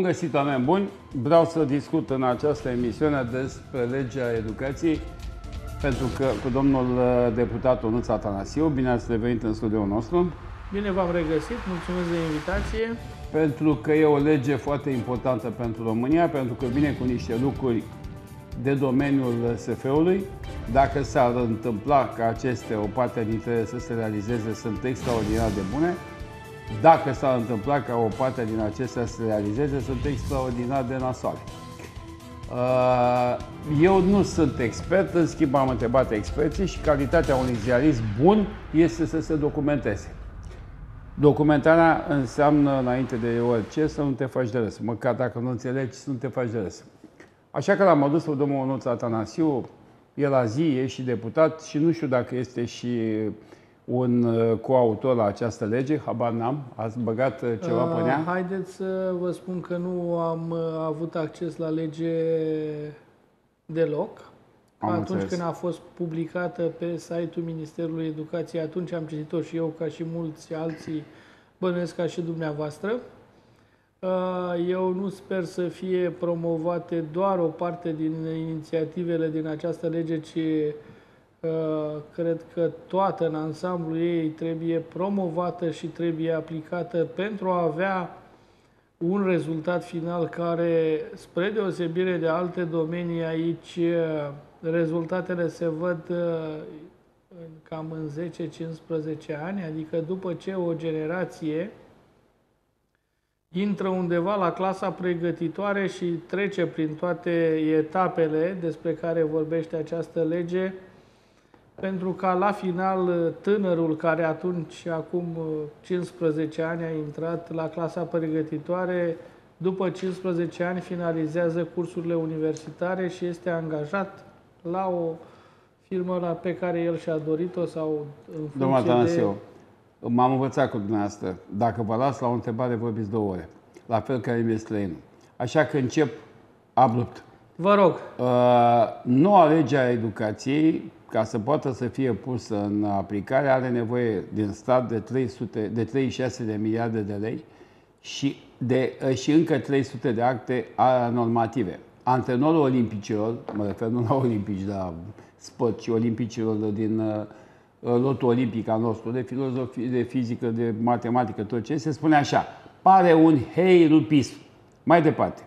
Bun găsit, oameni buni! Vreau să discut în această emisiune despre legea educației, pentru că cu domnul uh, deputat Onuț Atanasiu, bine ați revenit în studioul nostru. Bine v-am regăsit, mulțumesc de invitație. Pentru că e o lege foarte importantă pentru România, pentru că vine cu niște lucruri de domeniul SF-ului. Dacă s-ar întâmpla ca aceste, o parte dintre ele să se realizeze, sunt extraordinar de bune. Dacă s-ar întâmpla ca o parte din acestea să se realizeze, sunt extraordinar de nasoale. Uh, eu nu sunt expert, în schimb am întrebat experții și calitatea unui ziarist bun este să se documenteze. Documentarea înseamnă, înainte de orice, să nu te faci de râs. Măcar dacă nu înțelegi, să nu te faci de râs. Așa că l-am adus pe domnul Onuț Atanasiu, el a zi, e și deputat și nu știu dacă este și un uh, coautor la această lege, habar n-am, ați băgat uh, ceva pe ea? Uh, haideți să vă spun că nu am avut acces la lege deloc. Am atunci înțeles. când a fost publicată pe site-ul Ministerului Educației, atunci am citit-o și eu, ca și mulți alții, bănuiesc ca și dumneavoastră. Eu nu sper să fie promovate doar o parte din inițiativele din această lege, ci cred că toată în ansamblu ei trebuie promovată și trebuie aplicată pentru a avea un rezultat final care, spre deosebire de alte domenii aici, rezultatele se văd cam în 10-15 ani, adică după ce o generație intră undeva la clasa pregătitoare și trece prin toate etapele despre care vorbește această lege, pentru ca la final tânărul care atunci, acum 15 ani, a intrat la clasa pregătitoare, după 15 ani finalizează cursurile universitare și este angajat la o firmă la pe care el și-a dorit-o sau în Domnul funcție Atanasiu, m-am învățat cu dumneavoastră. Dacă vă las la o întrebare, vorbiți două ore. La fel ca Emil Străinu. Așa că încep abrupt. Vă rog. Uh, noua lege a educației, ca să poată să fie pusă în aplicare, are nevoie din stat de, 300, de 36 de miliarde de lei și, de, uh, și încă 300 de acte uh, normative. Antrenorul olimpicilor, mă refer nu la olimpici, la sport, ci olimpicilor din uh, lotul olimpic al nostru, de filozofie, de fizică, de matematică, tot ce se spune așa, pare un heirupism. Mai departe.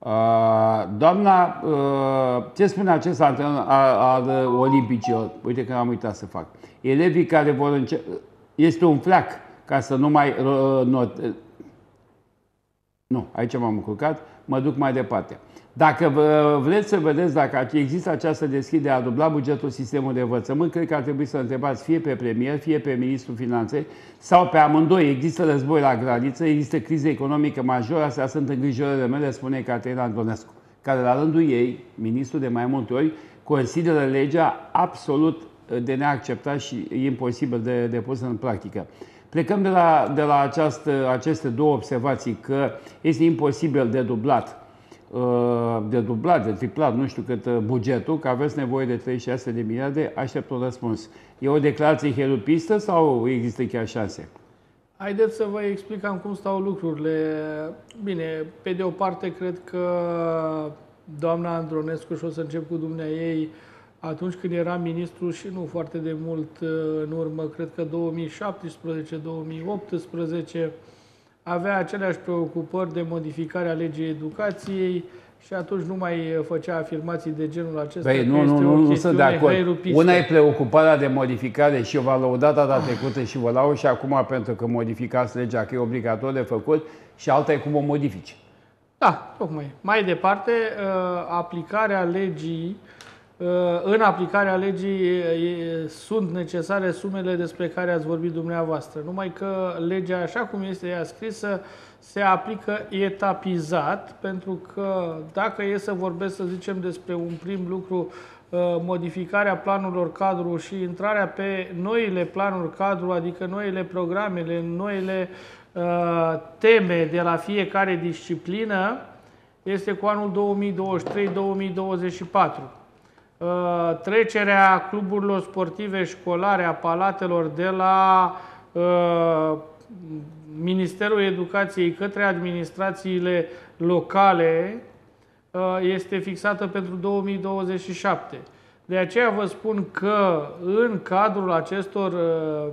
Uh, doamna, uh, ce spune acest antrenor al olimpicilor? Uite că am uitat să fac. Elevii care vor începe... Este un fleac ca să nu mai... Uh, not, nu, aici m-am încurcat, mă duc mai departe. Dacă vă, vreți să vedeți dacă există această deschidere a dubla bugetul sistemului de învățământ, cred că ar trebui să întrebați fie pe premier, fie pe ministrul finanței sau pe amândoi. Există război la graniță, există criză economică majoră, astea sunt îngrijorările mele, spune Caterina Antonescu, care la rândul ei, ministrul de mai multe ori, consideră legea absolut de neacceptat și imposibil de, de pus în practică. Plecăm de la, de la această, aceste două observații că este imposibil de dublat de dublat, de triplat, nu știu cât bugetul, că aveți nevoie de 36 de miliarde, aștept un răspuns. E o declarație helupistă sau există chiar șanse? Haideți să vă explicăm cum stau lucrurile. Bine, pe de o parte, cred că doamna Andronescu, și o să încep cu dumnea ei, atunci când era ministru și nu foarte de mult în urmă, cred că 2017-2018, avea aceleași preocupări de modificare a legii educației și atunci nu mai făcea afirmații de genul acesta. Băi, nu, nu, nu, nu sunt de acord. Una e preocuparea de modificare și eu v-am lăudat data trecută și vă laud și acum pentru că modificați legea, că e obligatoriu de făcut și alta e cum o modifici. Da, tocmai. Mai departe, aplicarea legii în aplicarea legii sunt necesare sumele despre care ați vorbit dumneavoastră. Numai că legea, așa cum este ea scrisă, se aplică etapizat, pentru că dacă e să vorbesc, să zicem, despre un prim lucru, modificarea planurilor cadru și intrarea pe noile planuri cadru, adică noile programele, noile teme de la fiecare disciplină, este cu anul 2023-2024 trecerea cluburilor sportive școlare, a palatelor de la Ministerul Educației către administrațiile locale uh, este fixată pentru 2027. De aceea vă spun că în cadrul acestor, uh,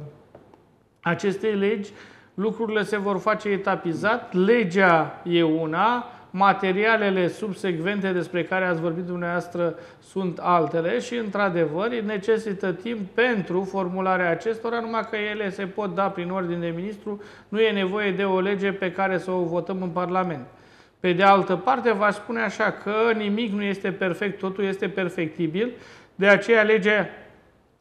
acestei legi lucrurile se vor face etapizat. Legea e una, materialele subsecvente despre care ați vorbit dumneavoastră sunt altele și, într-adevăr, necesită timp pentru formularea acestora, numai că ele se pot da prin ordine de ministru, nu e nevoie de o lege pe care să o votăm în Parlament. Pe de altă parte, v-aș spune așa că nimic nu este perfect, totul este perfectibil, de aceea legea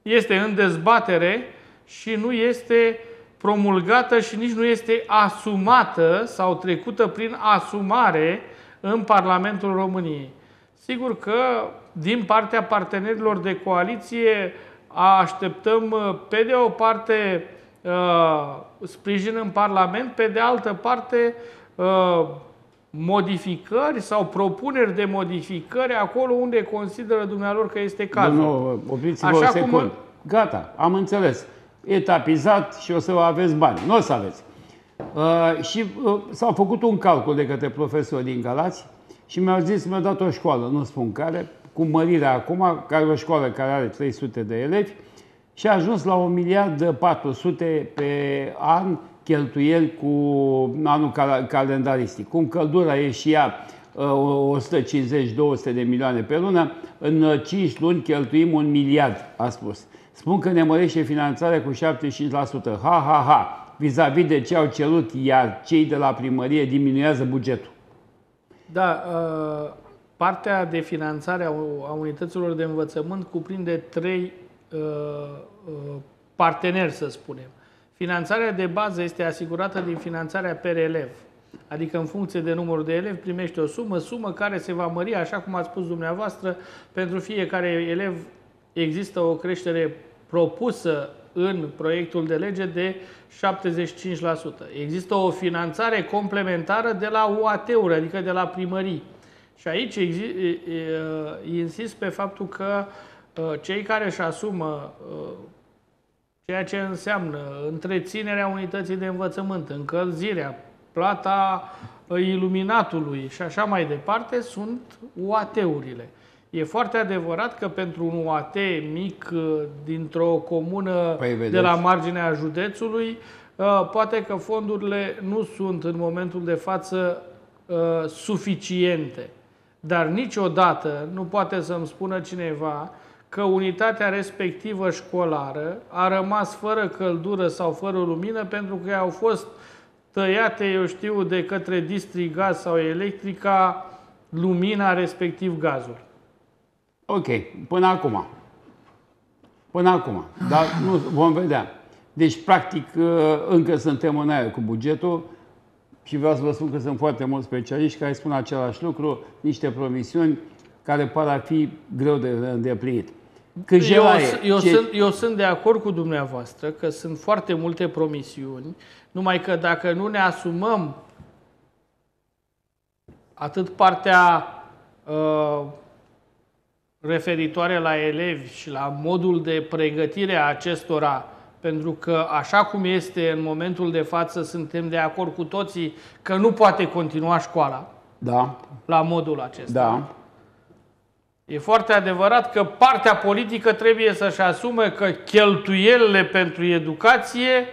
este în dezbatere și nu este promulgată și nici nu este asumată sau trecută prin asumare în Parlamentul României. Sigur că din partea partenerilor de coaliție așteptăm pe de o parte uh, sprijin în Parlament, pe de altă parte uh, modificări sau propuneri de modificări acolo unde consideră dumnealor că este cazul. Nu, opriți-vă Așa o secundă. Cum... Gata, am înțeles. Etapizat și o să aveți bani. Nu o să aveți. Uh, și uh, s-au făcut un calcul de către profesori din Galați și mi-au zis, mi-au dat o școală, nu spun care, cu mărirea acum, care o școală care are 300 de elevi și a ajuns la 1 miliard 400 pe an cheltuieli cu anul calendaristic. Cum căldura e și ea 150-200 de milioane pe lună, în 5 luni cheltuim un miliard, a spus. Spun că ne mărește finanțarea cu 75%. Ha, ha, ha! Vis-a-vis -vis de ce au cerut, iar cei de la primărie diminuează bugetul. Da, uh, partea de finanțare a unităților de învățământ cuprinde trei uh, uh, parteneri, să spunem. Finanțarea de bază este asigurată din finanțarea per elev, adică în funcție de numărul de elevi primește o sumă, sumă care se va mări, așa cum ați spus dumneavoastră, pentru fiecare elev există o creștere propusă în proiectul de lege de 75%. Există o finanțare complementară de la UAT-uri, adică de la primării. Și aici insist pe faptul că cei care își asumă ceea ce înseamnă întreținerea unității de învățământ, încălzirea, plata iluminatului și așa mai departe, sunt UAT-urile. E foarte adevărat că pentru un UAT mic uh, dintr-o comună păi, de la marginea județului, uh, poate că fondurile nu sunt în momentul de față uh, suficiente. Dar niciodată nu poate să-mi spună cineva că unitatea respectivă școlară a rămas fără căldură sau fără lumină pentru că au fost tăiate, eu știu, de către distrigaz sau electrica lumina, respectiv gazul. Ok, până acum. Până acum. Dar nu vom vedea. Deci, practic, încă suntem în aia cu bugetul și vreau să vă spun că sunt foarte mulți specialiști care spun același lucru, niște promisiuni care par a fi greu de îndeplinit. eu, eu, ce... sunt, eu sunt de acord cu dumneavoastră că sunt foarte multe promisiuni, numai că dacă nu ne asumăm atât partea uh, referitoare la elevi și la modul de pregătire a acestora, pentru că așa cum este în momentul de față, suntem de acord cu toții că nu poate continua școala da. la modul acesta. Da. E foarte adevărat că partea politică trebuie să-și asume că cheltuielile pentru educație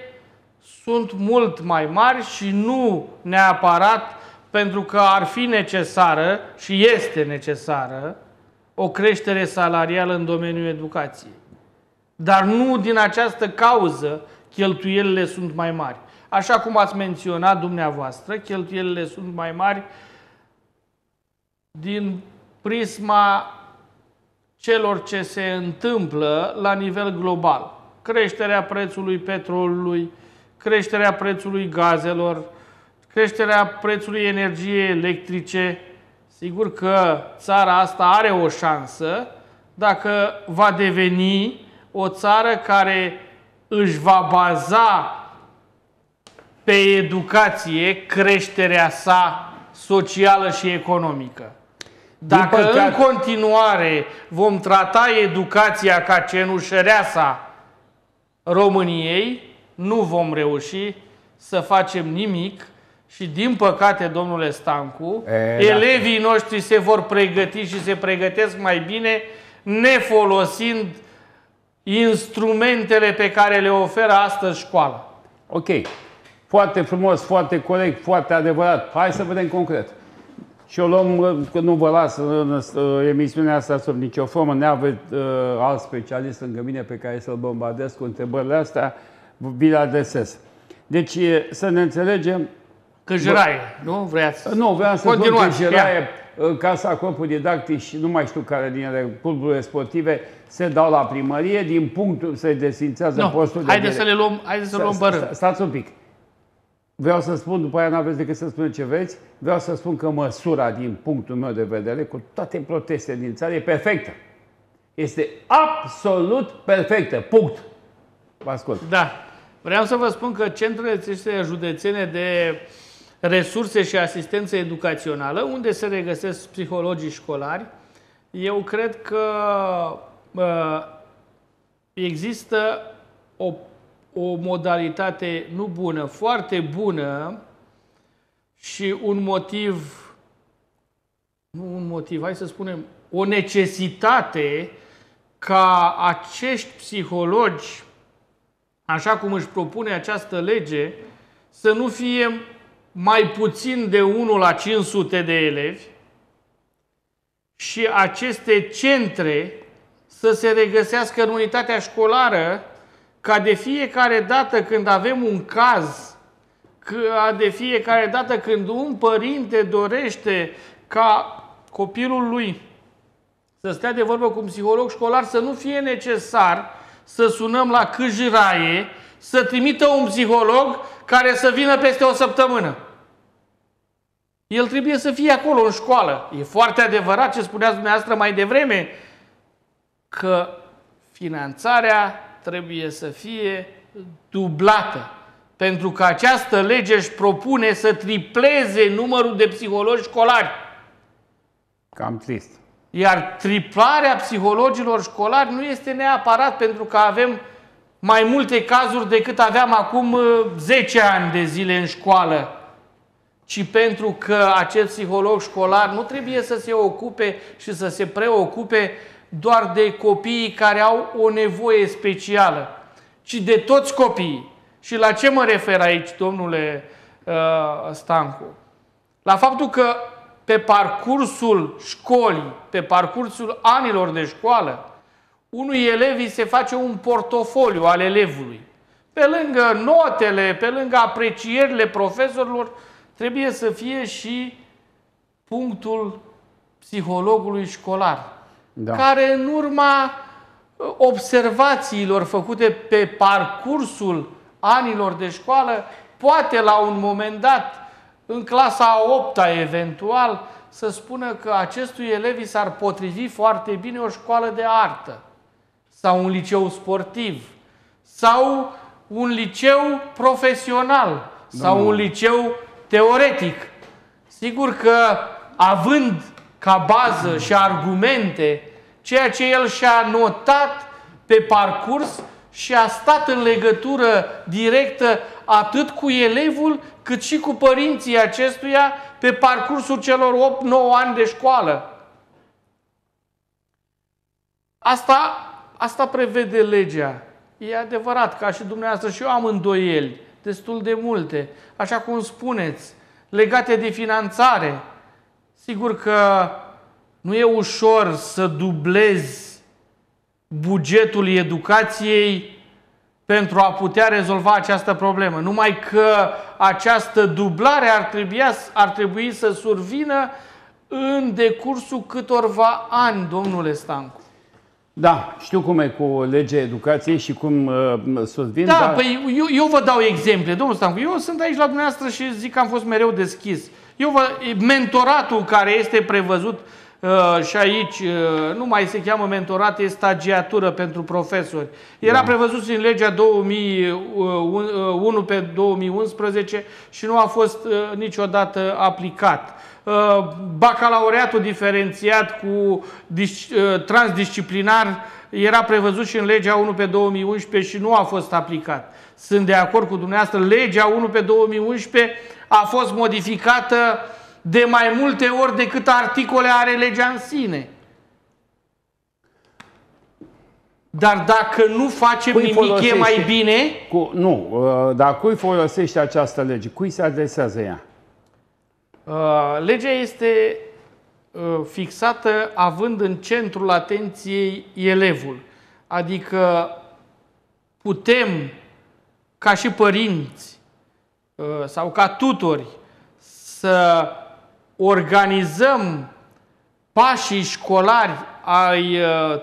sunt mult mai mari și nu neapărat pentru că ar fi necesară și este necesară o creștere salarială în domeniul educației. Dar nu din această cauză cheltuielile sunt mai mari. Așa cum ați menționat dumneavoastră, cheltuielile sunt mai mari din prisma celor ce se întâmplă la nivel global. Creșterea prețului petrolului, creșterea prețului gazelor, creșterea prețului energiei electrice. Sigur că țara asta are o șansă dacă va deveni o țară care își va baza pe educație creșterea sa socială și economică. Dacă păcate... în continuare vom trata educația ca cenușăreasa României, nu vom reuși să facem nimic și din păcate, domnule Stancu, E, da. elevii noștri se vor pregăti și se pregătesc mai bine nefolosind instrumentele pe care le oferă astăzi școala. Ok. Foarte frumos, foarte corect, foarte adevărat. Hai să vedem concret. Și o luăm, uh, că nu vă las în uh, emisiunea asta sub nicio formă, ne aveți uh, alt specialist lângă mine pe care să-l bombardez cu întrebările astea, vi le adresez. Deci, e, să ne înțelegem, Câjraie, nu? Vreați? nu, vreau să Continuați, spun că ia. Geraie, uh, Casa Corpul Didactic și nu mai știu care din ele, cluburile sportive, se dau la primărie, din punctul se desfințează Nu, postul de haideți să direct- le luăm, haideți să Sta- luăm sta- bărând. sta- Stați un pic. Vreau să spun, după aia n-aveți decât să spuneți ce vreți, vreau să spun că măsura, din punctul meu de vedere, cu toate protestele din țară, e perfectă. Este absolut perfectă. Punct. Vă ascult. Da. Vreau să vă spun că centrele acestea județene de resurse și asistență educațională, unde se regăsesc psihologii școlari, eu cred că uh, există o, o modalitate nu bună, foarte bună și un motiv, nu un motiv, hai să spunem, o necesitate ca acești psihologi așa cum își propune această lege, să nu fie mai puțin de 1 la 500 de elevi și aceste centre să se regăsească în unitatea școlară ca de fiecare dată când avem un caz, ca de fiecare dată când un părinte dorește ca copilul lui să stea de vorbă cu un psiholog școlar, să nu fie necesar să sunăm la câjraie, să trimită un psiholog care să vină peste o săptămână. El trebuie să fie acolo în școală. E foarte adevărat ce spuneați dumneavoastră mai devreme, că finanțarea trebuie să fie dublată. Pentru că această lege își propune să tripleze numărul de psihologi școlari. Cam trist. Iar triplarea psihologilor școlari nu este neapărat pentru că avem mai multe cazuri decât aveam acum uh, 10 ani de zile în școală, ci pentru că acest psiholog școlar nu trebuie să se ocupe și să se preocupe doar de copiii care au o nevoie specială, ci de toți copiii. Și la ce mă refer aici, domnule uh, Stancu? La faptul că pe parcursul școlii, pe parcursul anilor de școală, unui elev îi se face un portofoliu al elevului. Pe lângă notele, pe lângă aprecierile profesorilor, trebuie să fie și punctul psihologului școlar, Da. care în urma uh, observațiilor făcute pe parcursul anilor de școală, poate la un moment dat, în clasa a 8 eventual, să spună că acestui elev i s-ar potrivi foarte bine o școală de artă sau un liceu sportiv sau un liceu profesional sau un liceu teoretic. Sigur că având ca bază și argumente ceea ce el și-a notat pe parcurs și a stat în legătură directă atât cu elevul cât și cu părinții acestuia pe parcursul celor 8-9 ani de școală. Asta, asta prevede legea. E adevărat, ca și dumneavoastră și eu am îndoieli, destul de multe, așa cum spuneți, legate de finanțare. Sigur că nu e ușor să dublezi bugetul educației pentru a putea rezolva această problemă. Numai că această dublare ar trebui, ar trebui să survină în decursul câtorva ani, domnule Stancu. Da, știu cum e cu legea educației și cum uh, survin, Da, dar păi eu, eu vă dau exemple, domnul Stancu. Eu sunt aici la dumneavoastră și zic că am fost mereu deschis. Eu vă, mentoratul care este prevăzut uh, și aici, uh, nu mai se cheamă mentorat, e stagiatură pentru profesori. Era Da. prevăzut în legea 2001 pe 2011 și nu a fost uh, niciodată aplicat. Uh, bacalaureatul diferențiat cu uh, transdisciplinar era prevăzut și în legea 1 pe 2011 și nu a fost aplicat. Sunt de acord cu dumneavoastră, legea 1 pe 2011 a fost modificată de mai multe ori decât articole are legea în sine. Dar dacă nu facem cui nimic, e mai bine? Cu, nu, uh, dar cui folosește această lege? Cui se adresează ea? Uh, legea este uh, fixată având în centrul atenției elevul. Adică putem, ca și părinți uh, sau ca tutori, să organizăm pașii școlari ai uh,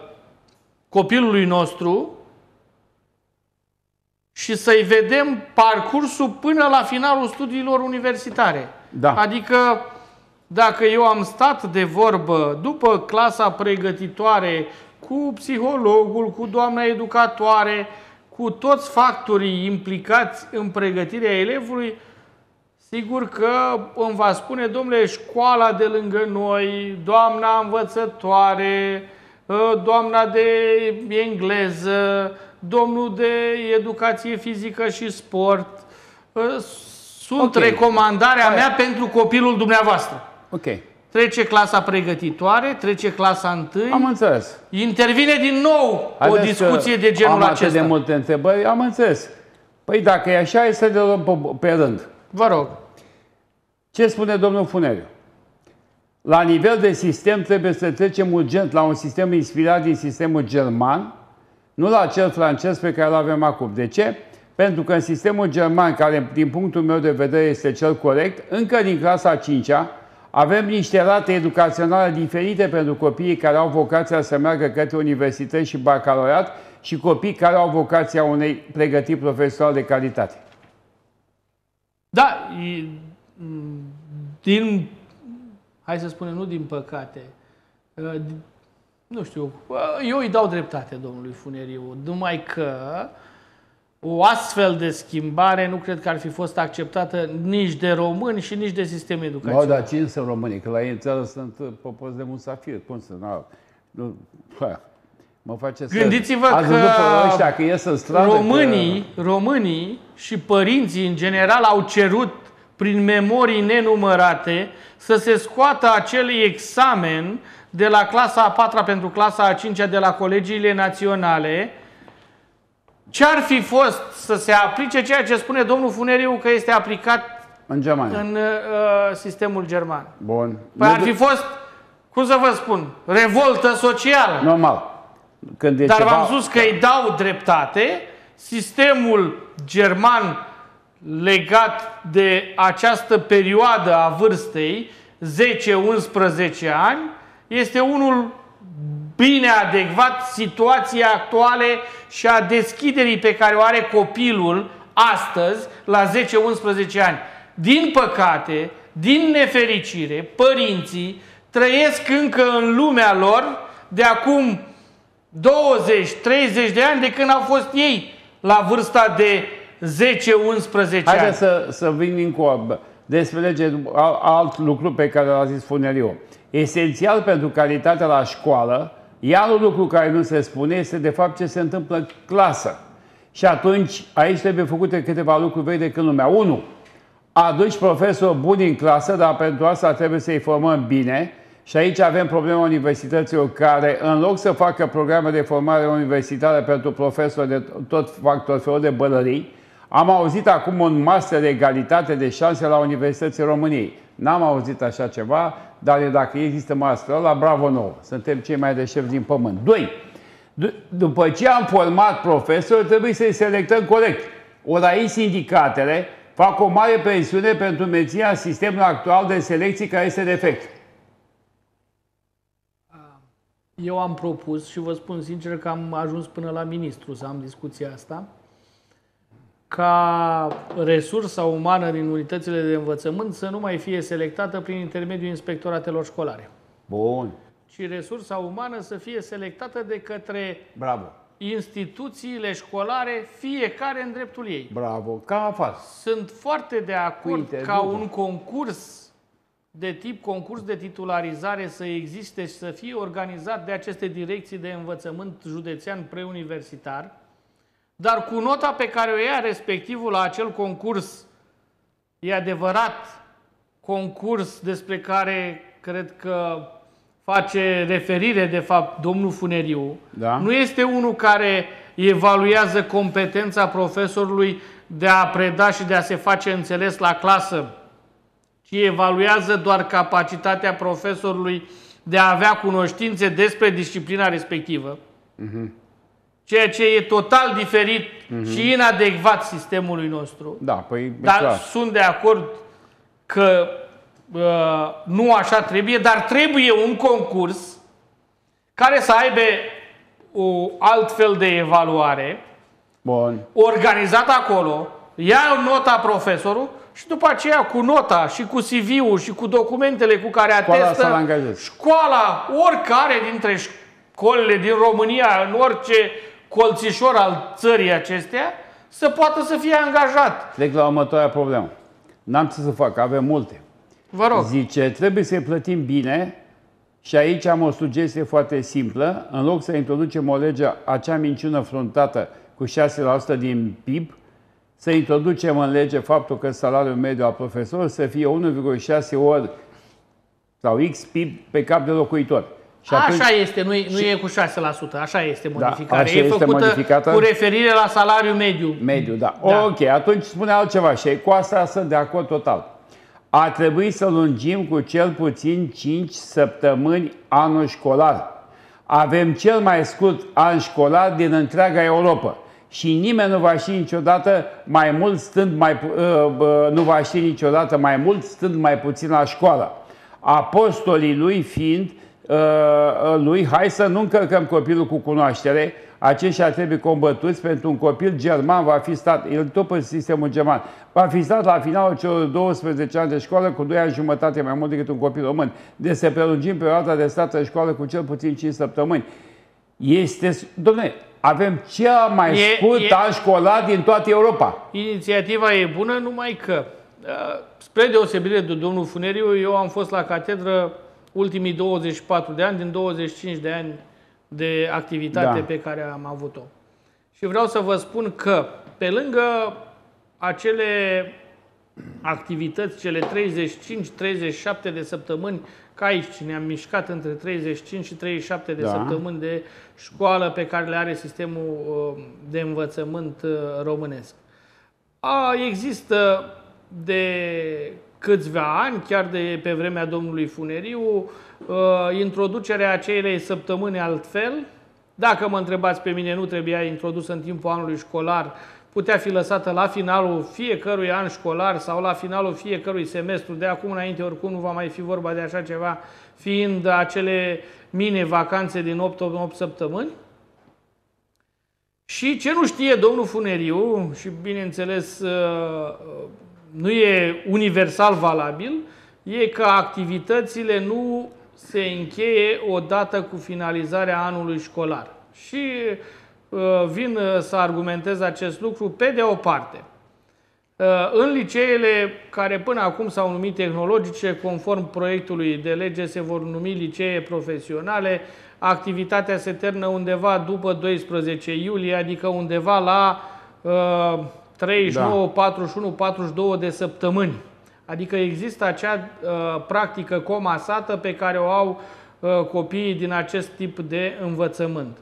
copilului nostru și să-i vedem parcursul până la finalul studiilor universitare. Da. Adică dacă eu am stat de vorbă după clasa pregătitoare cu psihologul, cu doamna educatoare, cu toți factorii implicați în pregătirea elevului, sigur că îmi va spune, domnule, școala de lângă noi, doamna învățătoare, ă, doamna de engleză, domnul de educație fizică și sport, ă, sunt okay. recomandarea Hai. mea pentru copilul dumneavoastră. Ok. Trece clasa pregătitoare, trece clasa întâi. Am înțeles. Intervine din nou Haideți o discuție de genul am acesta. Am de multe întrebări, am înțeles. Păi dacă e așa, este de luăm pe, pe rând. Vă rog. Ce spune domnul Funeriu? La nivel de sistem trebuie să trecem urgent la un sistem inspirat din sistemul german, nu la cel francez pe care îl avem acum. De ce? Pentru că în sistemul german, care din punctul meu de vedere este cel corect, încă din clasa 5-a, avem niște rate educaționale diferite pentru copiii care au vocația să meargă către universități și bacalaureat și copii care au vocația unei pregătiri profesionale de calitate. Da, din, hai să spunem, nu din păcate, nu știu, eu îi dau dreptate domnului Funeriu, numai că o astfel de schimbare nu cred că ar fi fost acceptată nici de români și nici de sistemul educațional. Bă, dar cine sunt românii? Că la ei în țară sunt popoți de musafir. Cum să... Nu, nu, mă face să... Gândiți-vă că, ăștia, că ies în stradă, românii, că... românii și părinții în general au cerut prin memorii nenumărate să se scoată acel examen de la clasa a patra pentru clasa a cincea de la colegiile naționale, ce ar fi fost să se aplice ceea ce spune domnul Funeriu că este aplicat în, Germania. în uh, sistemul german? Bun. Păi ar fi fost, cum să vă spun, revoltă socială. Normal. Când e Dar ceva... v-am spus că îi dau dreptate, sistemul german legat de această perioadă a vârstei, 10-11 ani, unul unul bine adecvat situației actuale și a deschiderii pe care o are copilul astăzi la 10-11 ani. Din păcate, din nefericire, părinții trăiesc încă în lumea lor de acum 20-30 de ani de când au fost ei la vârsta de 10-11 ani. Haideți să, să vin cu despre lege alt lucru pe care l-a zis Funeriu. Esențial pentru calitatea la școală iar un lucru care nu se spune este de fapt ce se întâmplă în clasă. Și atunci aici trebuie făcute câteva lucruri vechi de când lumea. Unu, aduci profesori buni în clasă, dar pentru asta trebuie să-i formăm bine. Și aici avem problema universităților care, în loc să facă programe de formare universitară pentru profesori de tot fac tot felul de bălării, am auzit acum un master de egalitate de șanse la Universității României. N-am auzit așa ceva, dar dacă există master la bravo nouă. Suntem cei mai deștepți din pământ. Doi, după ce am format profesori, trebuie să-i selectăm corect. Ori aici sindicatele fac o mare presiune pentru menținerea sistemului actual de selecție care este defect. Eu am propus și vă spun sincer că am ajuns până la ministru să am discuția asta ca resursa umană din unitățile de învățământ să nu mai fie selectată prin intermediul inspectoratelor școlare. Bun. Ci resursa umană să fie selectată de către Bravo. instituțiile școlare, fiecare în dreptul ei. Bravo, ca afară. Sunt foarte de acord ca un concurs de tip concurs de titularizare să existe și să fie organizat de aceste direcții de învățământ județean preuniversitar, dar cu nota pe care o ia respectivul la acel concurs, e adevărat concurs despre care cred că face referire, de fapt, domnul Funeriu, Da. nu este unul care evaluează competența profesorului de a preda și de a se face înțeles la clasă, ci evaluează doar capacitatea profesorului de a avea cunoștințe despre disciplina respectivă, ceea ce e total diferit și inadecvat sistemului nostru. Da, păi e Dar clar. sunt de acord că uh, nu așa trebuie, dar trebuie un concurs care să aibă o altfel de evaluare, Bun. organizat acolo, ia nota profesorul și după aceea cu nota și cu CV-ul și cu documentele cu care Școala atestă să-l angajeze. școala, oricare dintre școlile din România, în orice colțișor al țării acestea, să poată să fie angajat. Trec la următoarea problemă. N-am ce să fac, avem multe. Vă rog. Zice, trebuie să-i plătim bine și aici am o sugestie foarte simplă. În loc să introducem o lege, acea minciună fruntată cu 6% din PIB, să introducem în lege faptul că salariul mediu al profesorului să fie 1,6 ori sau X PIB pe cap de locuitor. Și Așa este, nu e, nu e cu 6%, așa este modificarea. așa e este făcută modificată? cu referire la salariul mediu. Mediu, da. Da. Ok, atunci spune altceva și cu asta sunt de acord total. A trebuit să lungim cu cel puțin 5 săptămâni anul școlar. Avem cel mai scurt an școlar din întreaga Europa. Și nimeni nu va ști niciodată mai mult stând mai, pu- uh, uh, nu va ști niciodată mai mult stând mai puțin la școală. Apostolii lui fiind uh, uh, lui, hai să nu încărcăm copilul cu cunoaștere, aceștia trebuie combătuți pentru un copil german va fi stat, el tot pe sistemul german, va fi stat la finalul celor 12 ani de școală cu 2 ani jumătate mai mult decât un copil român. Deci să prelungim perioada de stat în școală cu cel puțin 5 săptămâni. Este, domnule, avem cea mai E- scurt e- an școlar din toată Europa. Inițiativa e bună, numai că, uh, spre deosebire de domnul Funeriu, eu am fost la catedră ultimii 24 de ani, din 25 de ani de activitate Da. pe care am avut-o. Și vreau să vă spun că, pe lângă acele activități, cele 35-37 de săptămâni, ca aici ne-am mișcat între 35 și 37 de Da. săptămâni de școală pe care le are sistemul uh, de învățământ uh, românesc. A, există de câțiva ani, chiar de pe vremea domnului Funeriu, uh, introducerea acelei săptămâni altfel. Dacă mă întrebați pe mine, nu trebuia introdusă în timpul anului școlar, putea fi lăsată la finalul fiecărui an școlar sau la finalul fiecărui semestru. De acum înainte, oricum, nu va mai fi vorba de așa ceva, fiind acele mini-vacanțe din 8, 8 săptămâni. Și ce nu știe domnul Funeriu, și bineînțeles uh, nu e universal valabil, e că activitățile nu se încheie odată cu finalizarea anului școlar. Și uh, vin uh, să argumentez acest lucru pe de o parte. Uh, În liceele care până acum s-au numit tehnologice, conform proiectului de lege, se vor numi licee profesionale. Activitatea se termină undeva după 12 iulie, adică undeva la uh, 39, 41, 42 de săptămâni. Adică există acea uh, practică comasată pe care o au uh, copiii din acest tip de învățământ.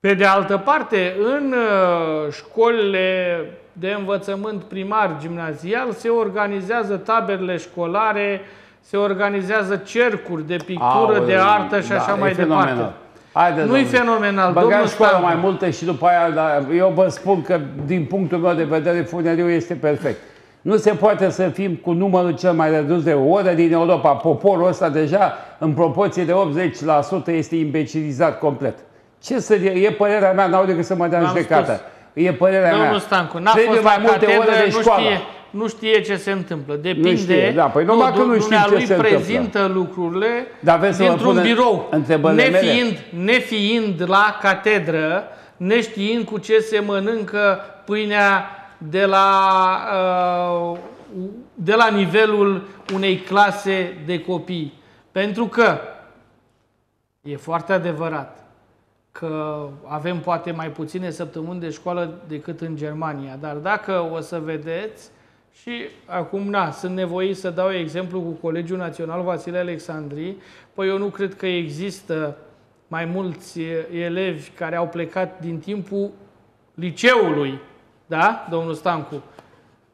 Pe de altă parte, în uh, școlile de învățământ primar gimnazial se organizează taberele școlare, se organizează cercuri de pictură, Aoleu, de artă și da, așa e mai fenomenal. departe. Haide, Nu-i domnule. fenomenal, Băgați domnul școala Stancu. mai multă și după aia, da, eu vă spun că din punctul meu de vedere, funeriul este perfect. Nu se poate să fim cu numărul cel mai redus de ore din Europa. Poporul ăsta deja, în proporție de 80%, este imbecilizat complet. Ce să e părerea mea, n-au decât să mă dea în V-am judecată. spus. E părerea mea. Domnul Stancu, n-a Trebuie fost mai la multe catedră, ore de nu școală. știe, nu știe ce se întâmplă. Depinde. știe, da, păi numai că nu știm ce dumnealui se întâmplă. prezintă lucrurile Dar vreți să vă dintr-un pun birou. întrebările mele? Nefiind, nefiind la catedră, neștiind cu ce se mănâncă pâinea de la uh, de la nivelul unei clase de copii. Pentru că e foarte adevărat că avem poate mai puține săptămâni de școală decât în Germania, dar dacă o să vedeți, și acum, na, sunt nevoit să dau exemplu cu Colegiul Național Vasile Alexandri, păi eu nu cred că există mai mulți elevi care au plecat din timpul liceului, da, domnul Stancu,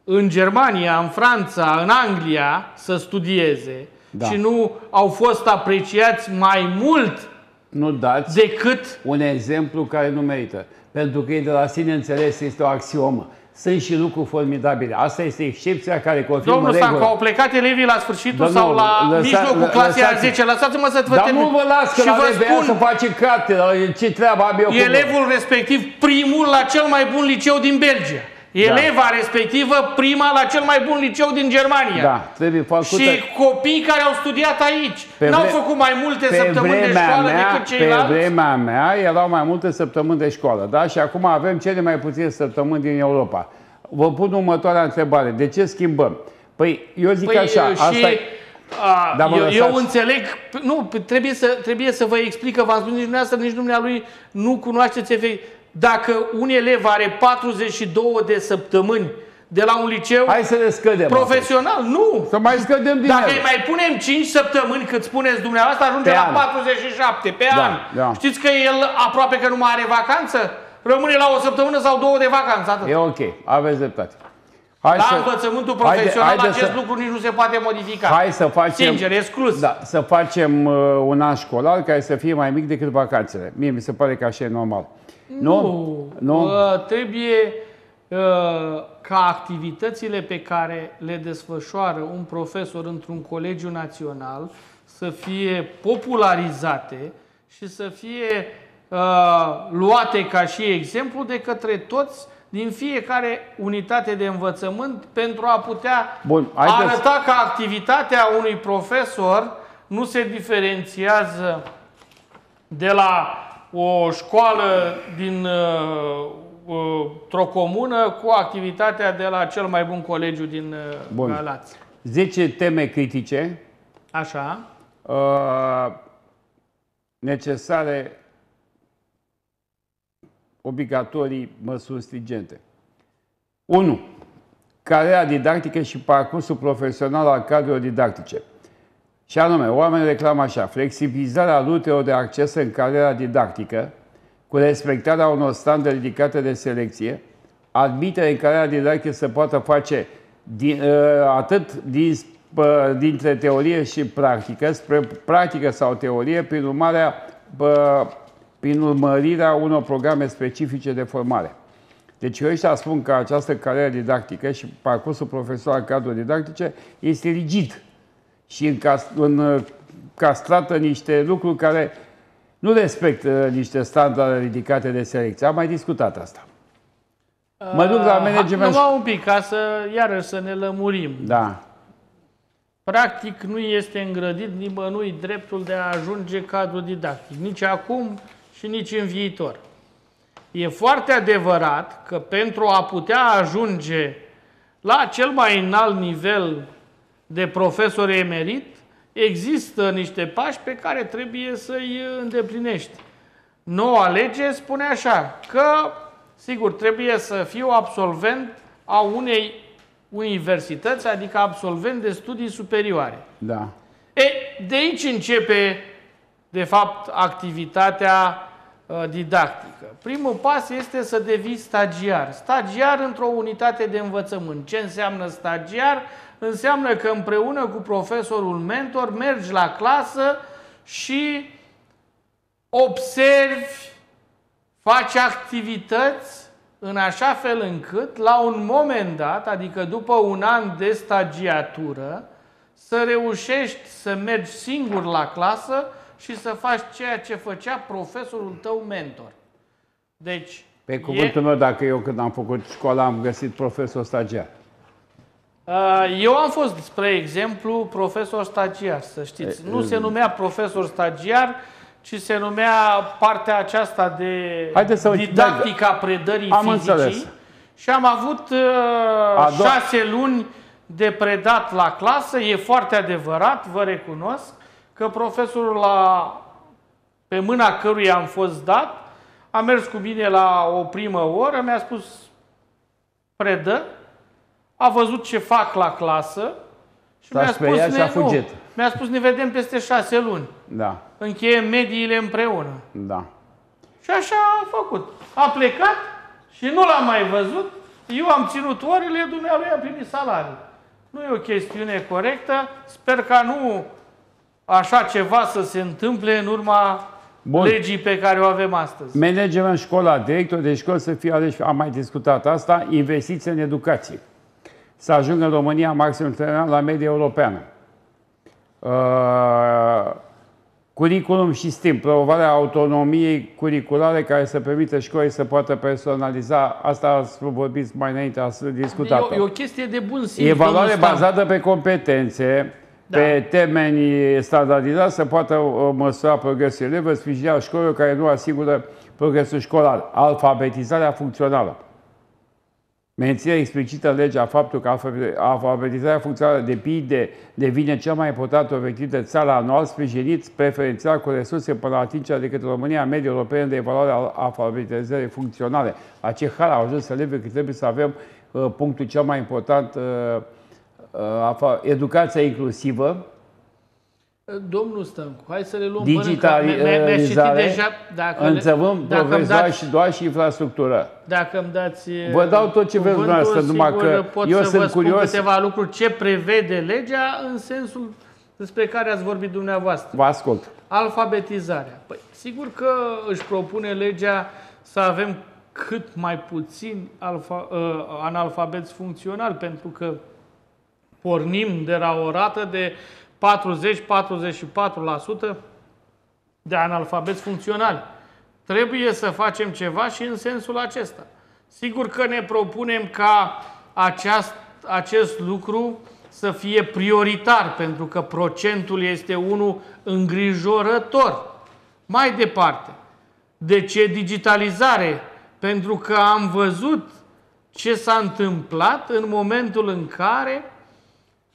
în Germania, în Franța, în Anglia să studieze da. și nu au fost apreciați mai mult nu dați decât un exemplu care nu merită. Pentru că e de la sine înțeles, este o axiomă sunt și lucruri formidabile. Asta este excepția care confirmă Domnul Stancu, au plecat elevii la sfârșitul Domnul, sau la lăsa, mijlocul clasei a 10 Lăsați-mă să vă Dar nu vă las că și la vă spun, să face carte. Ce treabă am eu Elevul respectiv primul la cel mai bun liceu din Belgia. Eleva da. respectivă prima la cel mai bun liceu din Germania. Da, trebuie făcută. Și copii care au studiat aici. N-au făcut mai multe săptămâni de școală mea, decât ceilalți. Pe vremea mea erau mai multe săptămâni de școală, da? Și acum avem cele mai puține săptămâni din Europa. Vă pun următoarea întrebare. De ce schimbăm? Păi, eu zic păi, așa, și... asta a, da, eu, eu înțeleg, nu, trebuie să, trebuie să vă explic că v-am spus nici dumneavoastră, nici dumnealui nu cunoașteți efect. Dacă un elev are 42 de săptămâni de la un liceu Hai să le scădem profesional, atunci. nu. Să mai scădem din Dacă îi mai punem 5 săptămâni, cât spuneți dumneavoastră, ajunge pe la an. 47 pe da, an. Da. Știți că el aproape că nu mai are vacanță? Rămâne la o săptămână sau două de vacanță, atât. E ok, aveți dreptate. Hai la să, învățământul profesional haide, haide acest să, lucru nici nu se poate modifica. Hai să facem, Sincer, exclus. Da, să facem uh, un an școlar care să fie mai mic decât vacanțele. Mie mi se pare că așa e normal. Nu, nu? nu? Uh, trebuie uh, ca activitățile pe care le desfășoară un profesor într-un colegiu național să fie popularizate și să fie uh, luate ca și exemplu de către toți din fiecare unitate de învățământ pentru a putea Bun, arăta că activitatea unui profesor nu se diferențiază de la o școală din uh, uh, o comună cu activitatea de la cel mai bun colegiu din uh, Bun. Galați. 10 teme critice Așa. Uh, necesare obligatorii măsuri stringente. 1. Cariera didactică și parcursul profesional al cadrelor didactice. Și anume, oamenii reclamă așa, flexibilizarea rutelor de acces în cariera didactică, cu respectarea unor standarde ridicate de selecție, admiterea în cariera didactică să poată face din, uh, atât din, uh, dintre teorie și practică, spre practică sau teorie, prin urmarea uh, prin urmărirea unor programe specifice de formare. Deci eu ăștia spun că această carieră didactică și parcursul profesional al cadrului didactice este rigid și încastrată niște lucruri care nu respectă niște standarde ridicate de selecție. Am mai discutat asta. Mă duc la management. Numai un pic, ca să, iarăși, să ne lămurim. Da. Practic nu este îngrădit nimănui dreptul de a ajunge cadru didactic. Nici acum, și nici în viitor. E foarte adevărat că pentru a putea ajunge la cel mai înalt nivel de profesor emerit, există niște pași pe care trebuie să-i îndeplinești. Noua lege spune așa, că, sigur, trebuie să fiu absolvent a unei universități, adică absolvent de studii superioare. Da. E, de aici începe, de fapt, activitatea Uh, didactică. Primul pas este să devii stagiar. Stagiar într-o unitate de învățământ. Ce înseamnă stagiar? Înseamnă că împreună cu profesorul mentor mergi la clasă și observi, faci activități în așa fel încât la un moment dat, adică după un an de stagiatură, să reușești să mergi singur la clasă și să faci ceea ce făcea profesorul tău mentor. Deci, Pe cuvântul e... meu, dacă eu când am făcut școala am găsit profesor stagiar. Uh, eu am fost, spre exemplu, profesor stagiar, să știți. Nu se numea profesor stagiar, ci se numea partea aceasta de să didactica predării am fizicii. Înțeles. Și am avut uh, șase luni de predat la clasă, e foarte adevărat, vă recunosc, că profesorul la, pe mâna căruia am fost dat, a mers cu mine la o primă oră, mi-a spus predă, a văzut ce fac la clasă și mi-a spus, ne, și a fugit. mi-a spus ne vedem peste șase luni. Da. Încheiem mediile împreună. Da. Și așa a făcut. A plecat și nu l-am mai văzut. Eu am ținut orele, dumnealui a primit salariu. Nu e o chestiune corectă. Sper ca nu așa ceva să se întâmple în urma Bun. legii pe care o avem astăzi. Management școala, director de școală să fie aleși, am mai discutat asta, investiții în educație. Să ajungă în România maxim la media europeană. Uh, Curriculum și STEM, promovarea autonomiei curriculare care să permită școlii să poată personaliza. Asta ați vorbit mai înainte, ați discutat. E o, e o chestie de bun simț. Evaluare bazată pe competențe, da. pe termeni standardizați, să poată uh, măsura progresul elevă, sprijinirea școlilor care nu asigură progresul școlar. Alfabetizarea funcțională. Menținerea explicită în legea faptul că alfabetizarea funcțională depinde, devine cel mai important obiectiv de țară anual, sprijinit preferențial cu resurse până la atingerea de către România mediul european de evaluare a alfabetizării funcționale. La ce har au ajuns să leve că trebuie să avem uh, punctul cel mai important, uh, uh, educația inclusivă, Domnul Stăncu, hai să le luăm Digitalizare, deja, dacă înțevăm profesoari și doar și infrastructură. Dacă îmi dați Vă dau tot ce vreți dumneavoastră, numai că pot eu să sunt vă curios. Spun câteva lucruri ce prevede legea în sensul despre care ați vorbit dumneavoastră. Vă ascult. Alfabetizarea. Păi, sigur că își propune legea să avem cât mai puțin alfa, uh, analfabeți funcționali, pentru că pornim de la o rată de 40-44% de analfabeți funcționali. Trebuie să facem ceva și în sensul acesta. Sigur că ne propunem ca aceast, acest lucru să fie prioritar, pentru că procentul este unul îngrijorător. Mai departe, de ce digitalizare? Pentru că am văzut ce s-a întâmplat în momentul în care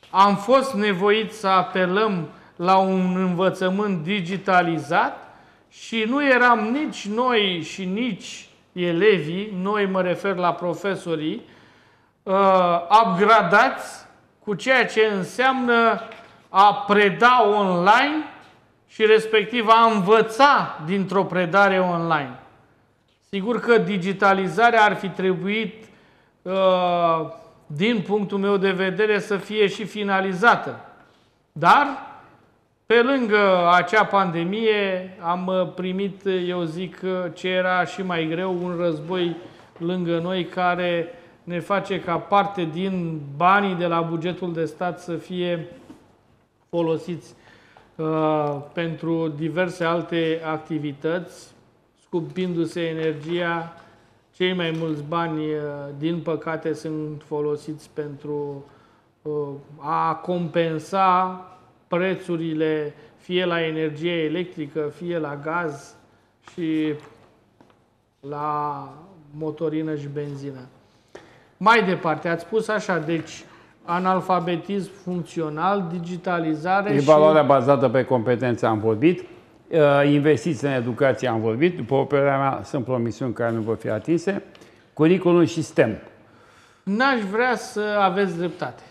am fost nevoiți să apelăm la un învățământ digitalizat și nu eram nici noi și nici elevii, noi mă refer la profesorii, uh, upgradați cu ceea ce înseamnă a preda online și respectiv a învăța dintr-o predare online. Sigur că digitalizarea ar fi trebuit uh, din punctul meu de vedere, să fie și finalizată. Dar, pe lângă acea pandemie, am primit, eu zic, ce era și mai greu, un război lângă noi care ne face ca parte din banii de la bugetul de stat să fie folosiți uh, pentru diverse alte activități, scumpindu-se energia, cei mai mulți bani, uh, din păcate, sunt folosiți pentru uh, a compensa prețurile fie la energie electrică, fie la gaz și la motorină și benzină. Mai departe, ați spus așa, deci analfabetism funcțional, digitalizare Evaluarea și... bazată pe competențe am vorbit. Uh, investiții în educație am vorbit, după operarea mea sunt promisiuni care nu vor fi atinse. Curriculum și STEM. N-aș vrea să aveți dreptate.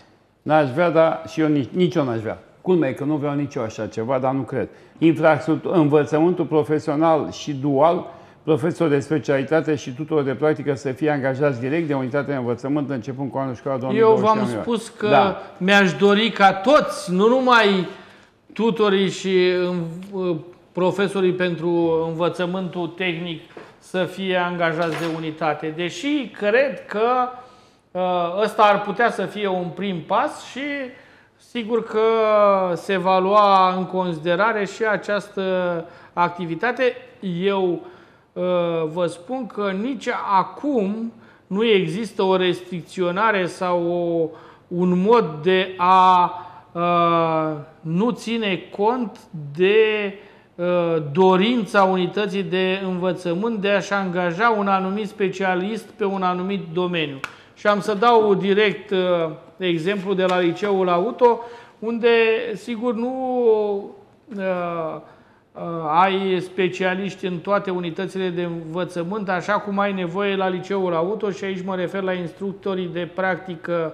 N-aș vrea, dar și eu nici, nici eu n-aș vrea. Culmea e că nu vreau nici eu așa ceva, dar nu cred. Infrastructură, învățământul profesional și dual, profesori de specialitate și tuturor de practică să fie angajați direct de unitatea de învățământ începând cu anul școala 2021. Eu v-am spus că da. mi-aș dori ca toți, nu numai tutorii și profesorii pentru învățământul tehnic să fie angajați de unitate. Deși cred că uh, ăsta ar putea să fie un prim pas și sigur că se va lua în considerare și această activitate. Eu uh, vă spun că nici acum nu există o restricționare sau o, un mod de a uh, nu ține cont de Uh, dorința unității de învățământ de a-și angaja un anumit specialist pe un anumit domeniu. Și am să dau direct uh, exemplu de la liceul auto, unde sigur nu uh, uh, ai specialiști în toate unitățile de învățământ, așa cum ai nevoie la liceul auto și aici mă refer la instructorii de practică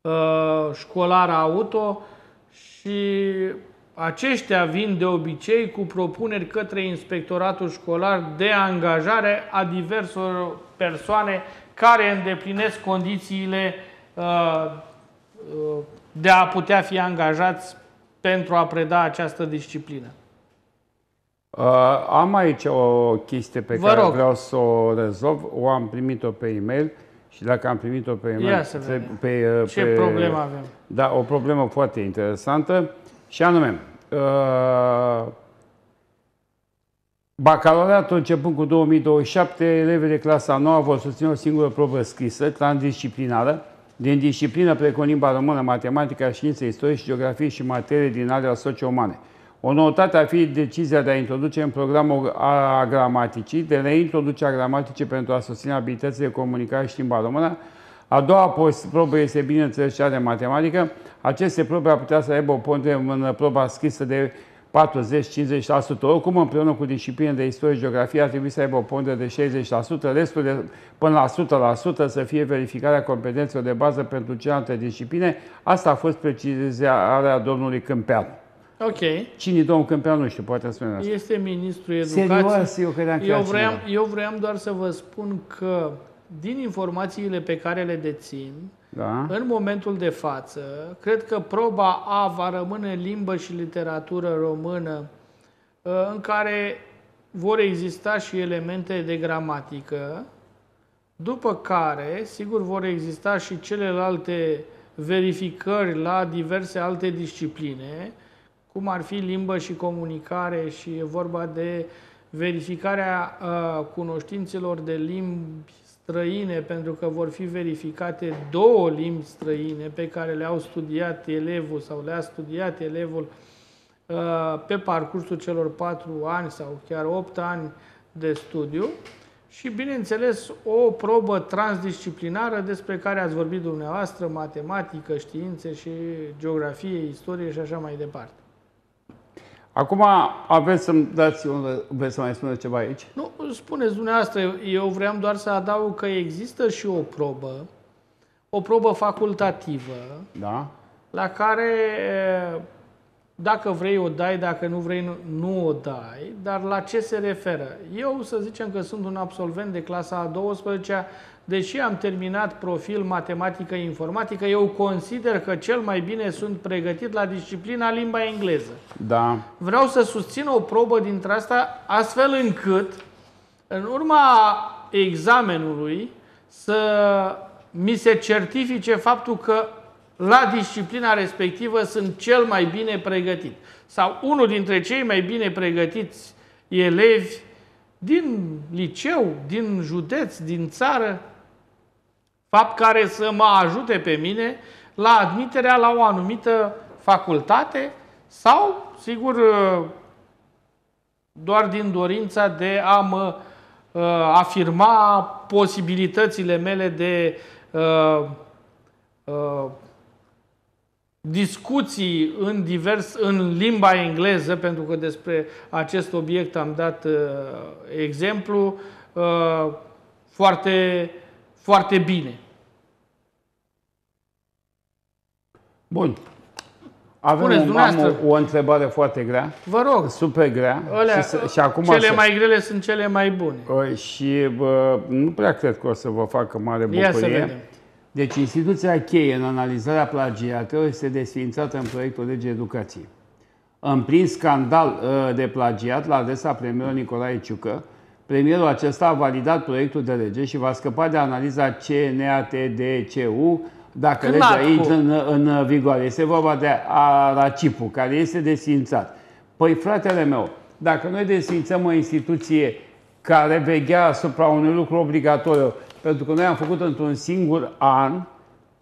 uh, școlară auto și aceștia vin de obicei cu propuneri către inspectoratul școlar de angajare a diversor persoane care îndeplinesc condițiile uh, uh, de a putea fi angajați pentru a preda această disciplină. Uh, am aici o chestie pe Vă care rog. vreau să o rezolv. O am primit-o pe e-mail și dacă am primit-o pe e-mail... Ia să trebuie- vedem. Pe, uh, Ce pe, problemă avem? Da, o problemă foarte interesantă și anume, uh, bacalaureatul începând cu 2027, elevii de clasa 9 vor susține o singură probă scrisă, transdisciplinară, din disciplină precum limba română, matematica, științe, istorie și geografie și materie din alea socio-umane. O noutate ar fi decizia de a introduce în programul a gramaticii, de reintroduce a gramaticii pentru a susține abilitățile de comunicare și limba română, a doua pos- probă este, bineînțeles, cea de matematică. Aceste probe ar putea să aibă o pondere în proba scrisă de 40-50%. Oricum, împreună cu discipline de istorie și geografie, ar trebui să aibă o pondere de 60%, restul de până la 100% să fie verificarea competențelor de bază pentru celelalte discipline. Asta a fost precizarea domnului Câmpeanu. Ok. Cine e domnul Câmpeanu? Nu știu, poate spune asta. Este ministrul educației. Serios, eu credeam că Eu era vreau, cineva. eu vreau doar să vă spun că din informațiile pe care le dețin, Da? în momentul de față, cred că proba A va rămâne limbă și literatură română, uh, în care vor exista și elemente de gramatică, după care, sigur, vor exista și celelalte verificări la diverse alte discipline, cum ar fi limbă și comunicare și e vorba de verificarea uh, cunoștințelor de limbi străine, pentru că vor fi verificate două limbi străine pe care le-au studiat elevul sau le-a studiat elevul uh, pe parcursul celor patru ani sau chiar opt ani de studiu și, bineînțeles, o probă transdisciplinară despre care ați vorbit dumneavoastră, matematică, științe și geografie, istorie și așa mai departe. Acum aveți să-mi dați un... Vreți să mai spuneți ceva aici? Nu, spuneți dumneavoastră, eu vreau doar să adaug că există și o probă, o probă facultativă, Da? la care dacă vrei o dai, dacă nu vrei nu, nu o dai, dar la ce se referă? Eu să zicem că sunt un absolvent de clasa a 12 deși am terminat profil matematică informatică, eu consider că cel mai bine sunt pregătit la disciplina limba engleză. Da. Vreau să susțin o probă dintre asta astfel încât în urma examenului să mi se certifice faptul că la disciplina respectivă sunt cel mai bine pregătit. Sau unul dintre cei mai bine pregătiți elevi din liceu, din județ, din țară, fapt care să mă ajute pe mine la admiterea la o anumită facultate sau, sigur, doar din dorința de a mă uh, afirma posibilitățile mele de uh, uh, discuții în, divers, în limba engleză, pentru că despre acest obiect am dat uh, exemplu, uh, foarte, foarte bine. Bun. Avem Spuneți, un, am dumneavoastră. o, o întrebare foarte grea, Vă rog, super grea. alea, și, să- și acum cele să, mai grele sunt cele mai bune. Uh, Și bă, nu prea cred că o să vă facă mare bucurie. Ia să vedem. Deci instituția cheie în analizarea plagiatelor este desființată în proiectul legii educației. În plin scandal uh, de plagiat la adresa premierului Nicolae Ciucă, premierul acesta a validat proiectul de lege și va scăpa de analiza CNATDCU dacă Când legea acum? intră în, în vigoare. Este vorba de ARACIP-ul, care este desființat. Păi, fratele meu, dacă noi desființăm o instituție care veghea asupra unui lucru obligatoriu, pentru că noi am făcut într-un singur an,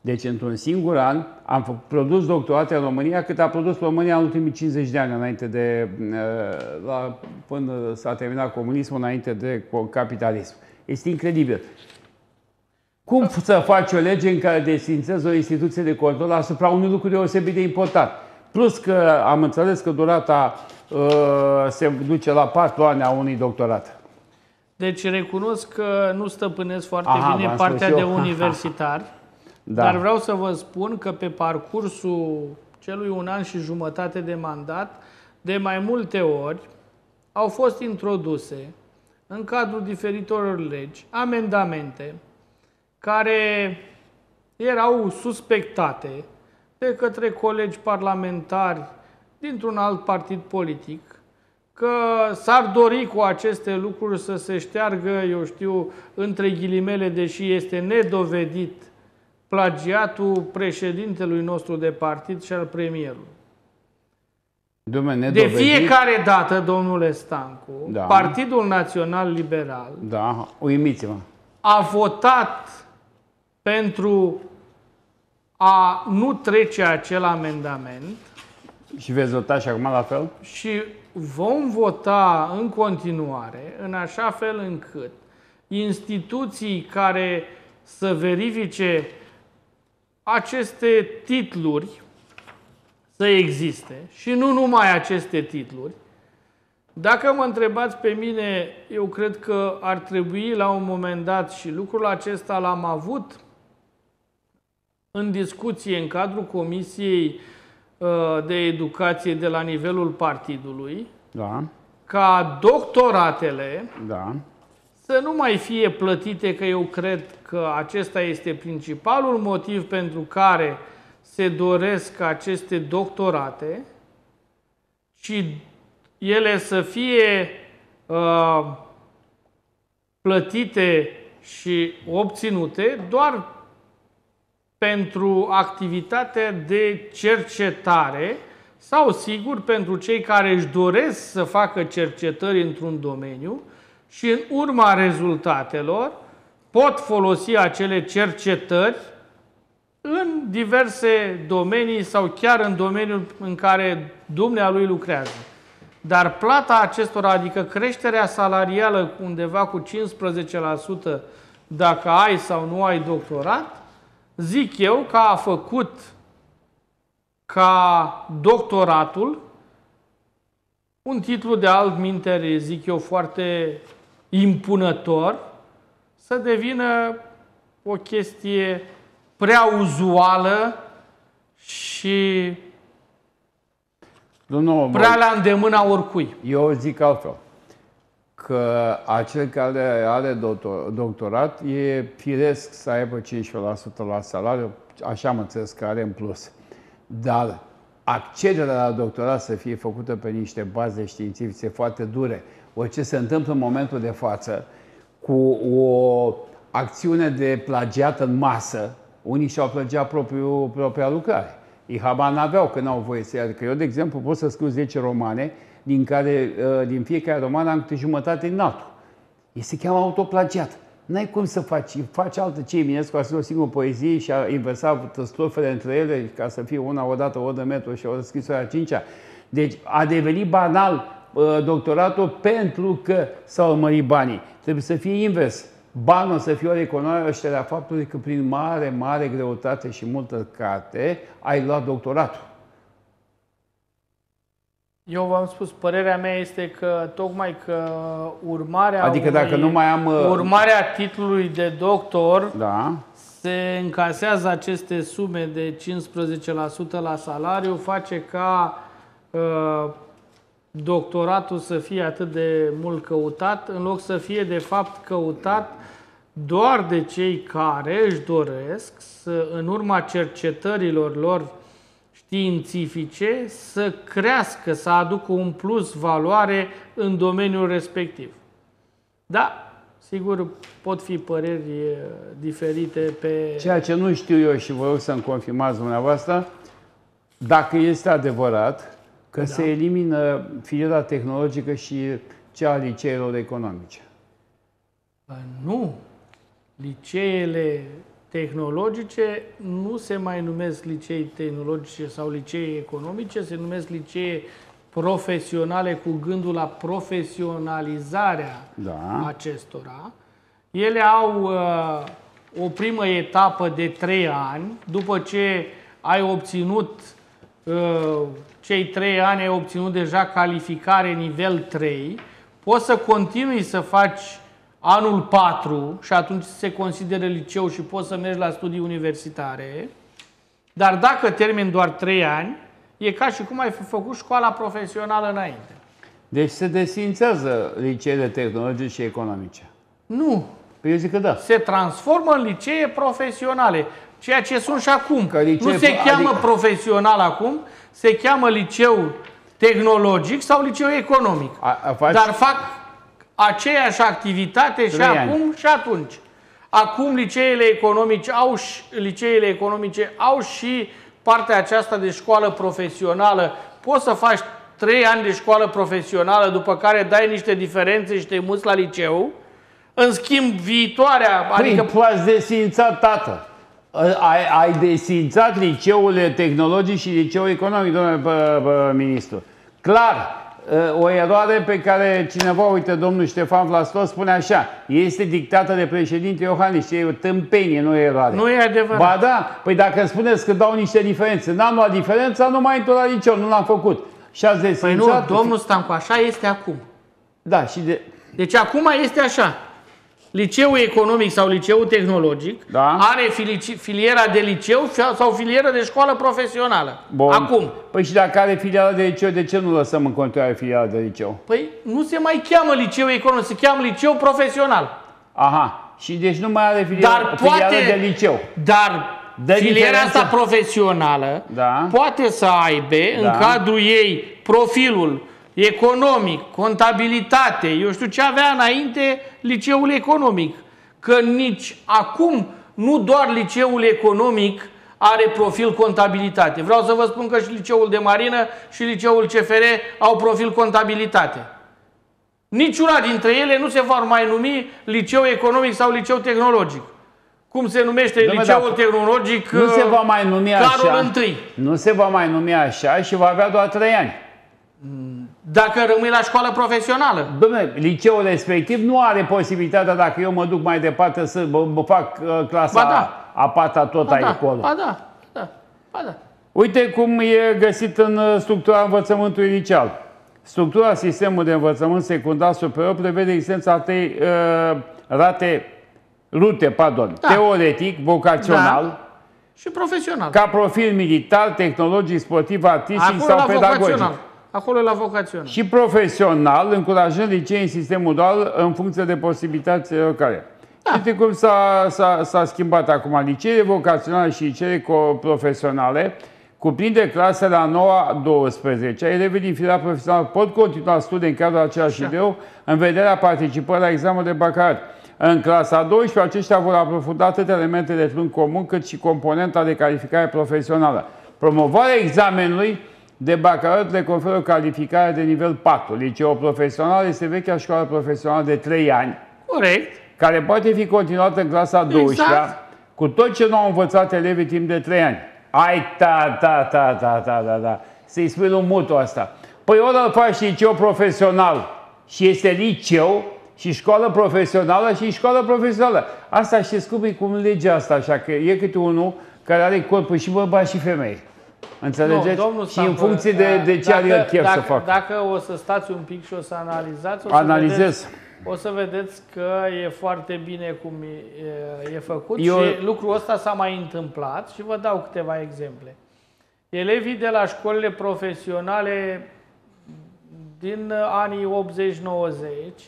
deci într-un singur an, am făcut, produs doctorate în România cât a produs România în ultimii 50 de ani, înainte de, uh, la, până s-a terminat comunismul, înainte de capitalism. Este incredibil. Cum să faci o lege în care desfințezi o instituție de control asupra unui lucru deosebit de important? Plus că am înțeles că durata uh, se duce la patru ani a unui doctorat. Deci recunosc că nu stăpânesc foarte Aha, bine partea de universitar, da. dar vreau să vă spun că pe parcursul celui un an și jumătate de mandat, de mai multe ori au fost introduse în cadrul diferitor legi amendamente care erau suspectate de către colegi parlamentari dintr-un alt partid politic că s-ar dori cu aceste lucruri să se șteargă, eu știu, între ghilimele, deși este nedovedit, plagiatul președintelui nostru de partid și al premierului. Dom'le, de fiecare dată, domnule Stancu, da. Partidul Național Liberal da. uimiți-mă. a votat pentru a nu trece acel amendament. Și veți vota și acum la fel? Și vom vota în continuare în așa fel încât instituții care să verifice aceste titluri să existe și nu numai aceste titluri. Dacă mă întrebați pe mine, eu cred că ar trebui la un moment dat și lucrul acesta l-am avut în discuție în cadrul Comisiei uh, de Educație de la nivelul partidului, da. ca doctoratele da. să nu mai fie plătite, că eu cred că acesta este principalul motiv pentru care se doresc aceste doctorate și ele să fie uh, plătite și obținute doar pentru activitatea de cercetare sau, sigur, pentru cei care își doresc să facă cercetări într-un domeniu și în urma rezultatelor pot folosi acele cercetări în diverse domenii sau chiar în domeniul în care dumnealui lucrează. Dar plata acestora, adică creșterea salarială undeva cu 15% dacă ai sau nu ai doctorat, zic eu că a făcut ca doctoratul un titlu de alt mintere, zic eu, foarte impunător, să devină o chestie prea uzuală și Domnul, prea la îndemâna oricui. Eu zic altfel că acel care are doctorat e firesc să aibă 15% la salariu, așa am înțeles că are în plus. Dar accederea la doctorat să fie făcută pe niște baze științifice foarte dure, o ce se întâmplă în momentul de față cu o acțiune de plagiat în masă, unii și-au plagiat propriul, propria lucrare. Ei habar n-aveau că n-au voie să ia. Adică eu, de exemplu, pot să scriu 10 romane, din care uh, din fiecare roman am câte jumătate din altul. Ei se cheamă autoplagiat. N-ai cum să faci. Faci altă ce Eminescu a scris o singură poezie și a inversat strofele între ele ca să fie una odată o de metru și o scris a cincea. Deci a devenit banal uh, doctoratul pentru că s-au urmărit banii. Trebuie să fie invers. Banul să fie o recunoaștere a faptului că prin mare, mare greutate și multă carte ai luat doctoratul. Eu v-am spus, părerea mea este că tocmai că urmarea Adică unui, dacă nu mai am... Uh, urmarea titlului de doctor da. se încasează aceste sume de 15% la salariu, face ca uh, doctoratul să fie atât de mult căutat, în loc să fie de fapt căutat doar de cei care își doresc să, în urma cercetărilor lor științifice să crească, să aducă un plus valoare în domeniul respectiv. Da, sigur, pot fi păreri diferite pe... Ceea ce nu știu eu și vă rog să-mi confirmați dumneavoastră, dacă este adevărat că da. se elimină filiera tehnologică și cea a liceelor economice. Nu. Liceele tehnologice nu se mai numesc licei tehnologice sau licei economice, se numesc licee profesionale cu gândul la profesionalizarea da. acestora. Ele au uh, o primă etapă de 3 ani, după ce ai obținut uh, cei 3 ani, ai obținut deja calificare nivel 3, poți să continui să faci anul 4 și atunci se consideră liceu și poți să mergi la studii universitare, dar dacă termin doar 3 ani, e ca și cum ai fi făcut școala profesională înainte. Deci se desfințează liceele tehnologice și economice. Nu. Păi eu zic că da. Se transformă în licee profesionale, ceea ce sunt și acum. Că licee, nu se cheamă adică... profesional acum, se cheamă liceu tehnologic sau liceu economic. A, a faci... Dar fac aceeași activitate și Trei acum ani. și atunci. Acum liceele economice au și, liceele economice au și partea aceasta de școală profesională. Poți să faci trei ani de școală profesională, după care dai niște diferențe și te muți la liceu. În schimb, viitoarea, Păi, adică tu ați desfințat, tată. Ai, ai desfințat liceul tehnologic și liceul economic, domnule bă, bă, ministru. Clar, o eroare pe care cineva, uite, domnul Ștefan Vlastos spune așa, este dictată de președinte Iohannis, e o tâmpenie, nu e eroare. nu e adevărat. Ba da, păi dacă îmi spuneți că dau niște diferențe, n-am luat diferența, nu mai intru la liceu, nu l-am făcut. Și ați Păi desfințat... nu, domnul Stancu, așa este acum. Da, și de... Deci acum este așa. Liceul economic sau liceul tehnologic Da. are fili- filiera de liceu sau filiera de școală profesională. Bun. Acum. Păi și dacă are filială de liceu, de ce nu lăsăm în continuare filială de liceu? Păi nu se mai cheamă liceu economic, se cheamă liceu profesional. Aha. Și deci nu mai are filială, Dar filială poate, de liceu. Dar Dă filiera diferență. asta profesională Da. poate să aibă în Da. cadrul ei profilul economic, contabilitate, eu știu ce avea înainte liceul economic. Că nici acum nu doar liceul economic are profil contabilitate. Vreau să vă spun că și liceul de marină și liceul CFR au profil contabilitate. Niciuna dintre ele nu se vor mai numi liceu economic sau liceu tehnologic. Cum se numește Dom'le, liceul dar tehnologic Nu se uh, va mai numi Carol așa. I. Nu se va mai numi așa și va avea doar 3 ani. Dacă rămâi la școală profesională. Dom'le, liceul respectiv nu are posibilitatea, dacă eu mă duc mai departe, să mă, mă fac uh, clasa Ba da. a patra tot Ba da, acolo. ba da, da, ba da. Uite cum e găsit în uh, structura învățământului liceal. Structura sistemului de învățământ secundar superior prevede existența trei uh, rate, rute, pardon, Da. teoretic, vocațional, Și profesional. ca profil militar, tehnologic, sportiv, artistic Acolo sau la pedagogic. vocațional. Acolo e la vocațional. Și profesional, încurajând licei în sistemul dual în funcție de posibilitățile care. Da. Uite cum s-a, s-a, s-a schimbat acum. Liceele vocaționale și liceele co- profesionale cuprinde clasele a 9 12 Elevii din filiera profesională pot continua studii în cadrul același Așa. ideu în vederea participării la examenul de bacalaureat. În clasa a 12 aceștia vor aprofunda atât elementele de tronc comun cât și componenta de calificare profesională. Promovarea examenului de bacalaureat le conferă o calificare de nivel 4. Liceul profesional este vechea școală profesională de 3 ani, Corect. care poate fi continuată în clasa a 12 Exact. cu tot ce nu au învățat elevii timp de 3 ani. Ai, ta, ta, ta, ta, ta, ta, ta. Să-i spui lui mutul asta. Păi ori îl faci liceu profesional și este liceu și școală profesională și școală profesională. Asta știți cum e cum legea asta, așa că e câte unul care are corpul și bărbați și femei. Înțelegeți? Nu, domnul și în Stancu, funcție de, de ce are el chef dacă, să facă. Dacă o să stați un pic și o să analizați, o să Analizez. Vedeți, o să vedeți că e foarte bine cum e, e făcut Eu- și lucrul ăsta s-a mai întâmplat și vă dau câteva exemple. Elevii de la școlile profesionale din anii 80-90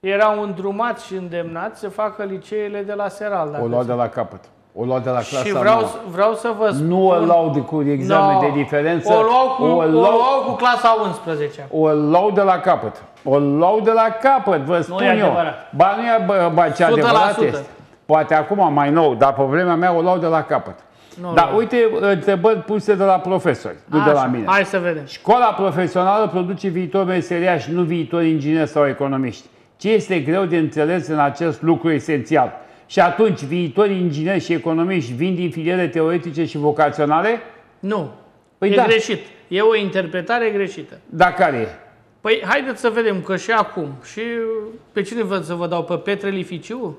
erau îndrumați și îndemnați să facă liceele de la Seral. dacă O luau se- de la capăt. O luau de la clasa și vreau, nouă. vreau să vă spun... Nu o luau de, cu examen No. de diferență. O luau cu, o o luau, luau cu clasa 11 o luau de la capăt. O luau de la capăt, vă spun e eu. adevărat. Ba nu e bă, ba, ce 100%. adevărat este. Poate acum mai nou, dar pe vremea mea o luau de la capăt. Nu dar luau. uite întrebări puse de la profesori, nu de la Așa, mine. Hai să vedem. Școala profesională produce viitor meseriași, nu viitori ingineri sau economiști. Ce este greu de înțeles în acest lucru esențial? Și atunci, viitorii ingineri și economiști vin din filiere teoretice și vocaționale? Nu. Păi e da. greșit. E o interpretare greșită. Dar care e? Păi haideți să vedem că și acum, și pe cine vă să vă dau? Pe Petre Lificiu?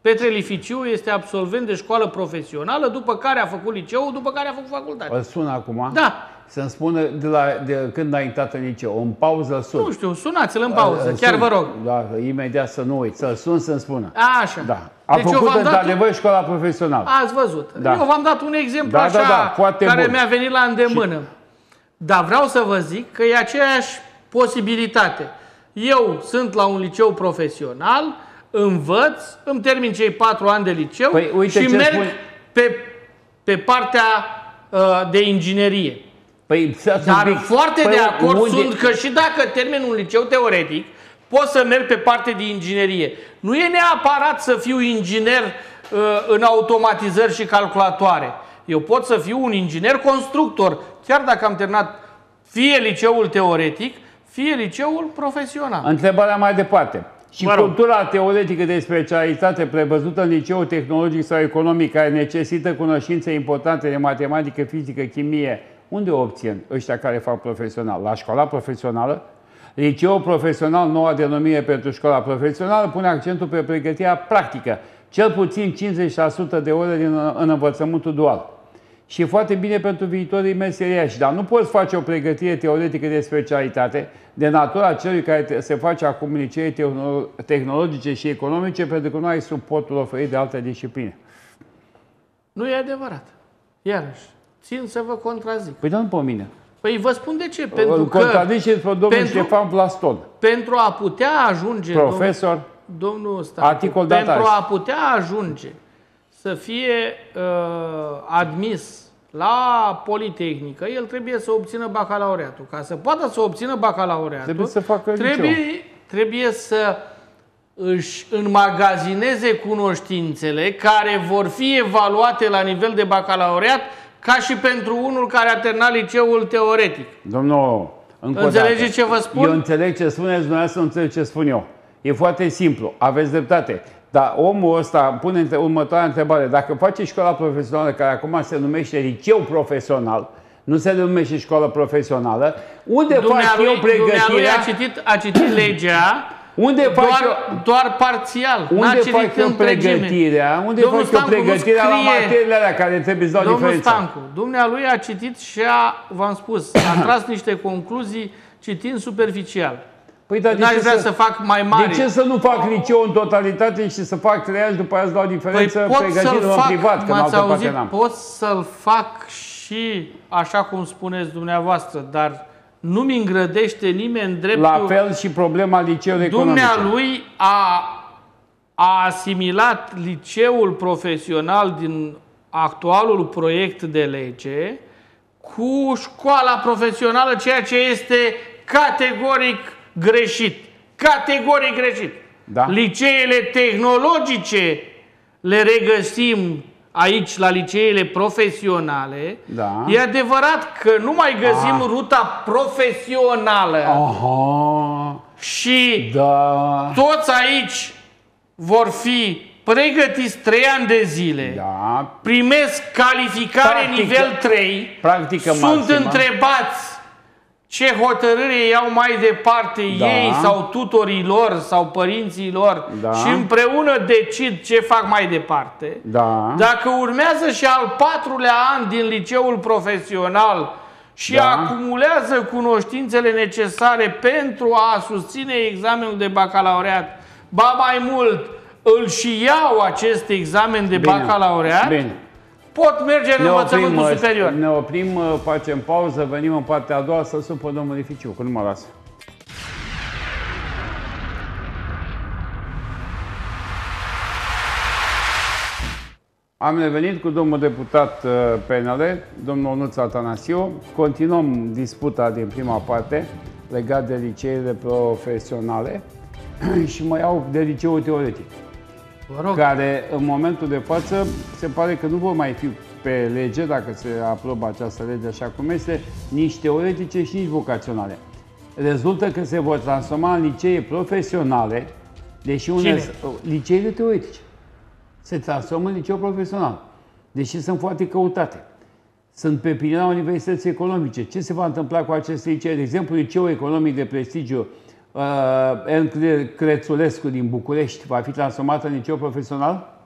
Petre Lificiu este absolvent de școală profesională, după care a făcut liceu, după care a făcut facultate. Îl sun acum? Da. Să-mi spună de, la, de când a intrat în liceu. În pauză sun. Nu știu, sunați-l în pauză, Îl chiar sun. vă rog. Da, imediat să nu uit. Să-l sun să-mi spună. Așa. Da. A deci eu făcut v-am dat într-adevăr școala profesională. Ați văzut. Da. Eu v-am dat un exemplu Da, așa da, da, foarte care bun. mi-a venit la îndemână. Dar vreau să vă zic că e aceeași posibilitate. Eu sunt la un liceu profesional, învăț, îmi termin cei patru ani de liceu Păi, uite și ce merg spui. pe, pe partea uh, de inginerie. Păi, stați un Dar pic. foarte Păi, de acord unde- sunt că și dacă termin un liceu teoretic, pot să merg pe parte de inginerie. Nu e neapărat să fiu inginer uh, în automatizări și calculatoare. Eu pot să fiu un inginer constructor, chiar dacă am terminat fie liceul teoretic, fie liceul profesional. Întrebarea mai departe. Și Vă rog. cultura teoretică de specialitate prevăzută în liceul tehnologic sau economic care necesită cunoștințe importante de matematică, fizică, chimie, unde o obțin ăștia care fac profesional? La școala profesională? Liceul profesional, noua denumire pentru școala profesională, pune accentul pe pregătirea practică, cel puțin 50% de ore din, în învățământul dual. Și e foarte bine pentru viitorii meseriași, dar nu poți face o pregătire teoretică de specialitate de natura celui care te- se face acum în licee tehnolo- tehnologice și economice pentru că nu ai suportul oferit de alte discipline. Nu e adevărat. Iarăși, țin să vă contrazic. Păi dar nu pe mine. Păi vă spun de ce. Pentru Îl că contradice pe domnul pentru- Ștefan Vlaston, pentru a putea ajunge... domnul- profesor. Domnul Stancu, Articol pentru dataj. a putea ajunge să fie uh, admis la Politehnică, el trebuie să obțină bacalaureatul. Ca să poată să obțină bacalaureatul, Trebuie să facă liceu. trebuie, trebuie să își înmagazineze cunoștințele care vor fi evaluate la nivel de bacalaureat ca și pentru unul care a terminat liceul teoretic. Domnul, încă o Înțelegeți dată. ce vă spun? Eu înțeleg ce spuneți, dumneavoastră nu înțeleg ce spun eu. E foarte simplu, aveți dreptate. Dar omul ăsta pune între- următoarea întrebare. Dacă face școala profesională, care acum se numește liceu profesional, nu se numește școală profesională, unde fac Dumnealui, eu dumnealui pregătirea? a citit, a citit legea Unde fac doar, eu- doar parțial. N-a Unde citit fac eu întregime. pregătirea? Unde Domnul fac eu Stancu, nu pregătirea la scrie- materiile alea care trebuie să dau Domnul diferența? Stancu, dumnealui a citit și a, v-am spus, a tras niște concluzii citind superficial. Păi, dar de N-aș ce vrea să- să fac mai mare. De ce să nu fac liceu în totalitate și să fac trei ani și după aia să dau Păi diferență pot să-l pregătirea în fac, privat, că în m-ați altă parte auzit, n-am. pot să-l fac și așa cum spuneți dumneavoastră, dar nu mi îngrădește nimeni dreptul... La fel și problema liceului economice. Dumnealui a, a asimilat liceul profesional din actualul proiect de lege cu școala profesională, ceea ce este categoric greșit. Categoric greșit. Da. Liceele tehnologice le regăsim aici la liceele profesionale. Da. E adevărat că nu mai găsim Ah. ruta profesională. Aha, Și da, toți aici vor fi pregătiți trei ani de zile, da, primesc calificare Practică- nivel 3, practică sunt maximă. întrebați ce hotărâre iau mai departe Da. ei sau tutorii lor sau părinții lor Da. și împreună decid ce fac mai departe. da, Dacă urmează și al patrulea an din liceul profesional și Da. acumulează cunoștințele necesare pentru a susține examenul de bacalaureat, ba mai mult, îl și iau acest examen de Bine, bacalaureat, Bine. Pot merge în Ne învățământul oprim, superior. ne oprim, facem pauză, venim în partea a doua să supă domnul Lificiu, că nu mă lasă. Am revenit cu domnul deputat uh, PNL, domnul Nuț Atanasiu. Continuăm disputa din prima parte legat de liceele profesionale și mă iau de liceul teoretic Vă rog, care în momentul de față se pare că nu vor mai fi pe lege, dacă se aprobă această lege așa cum este, nici teoretice și nici vocaționale. Rezultă că se vor transforma în licee profesionale, deși unele Cine? liceele teoretice se transformă în liceu profesional, deși sunt foarte căutate. Sunt pe pilona Universității Economice. Ce se va întâmpla cu aceste licee? De exemplu, liceul economic de prestigiu uh, N. Crețulescu din București va fi transformată în liceu profesional?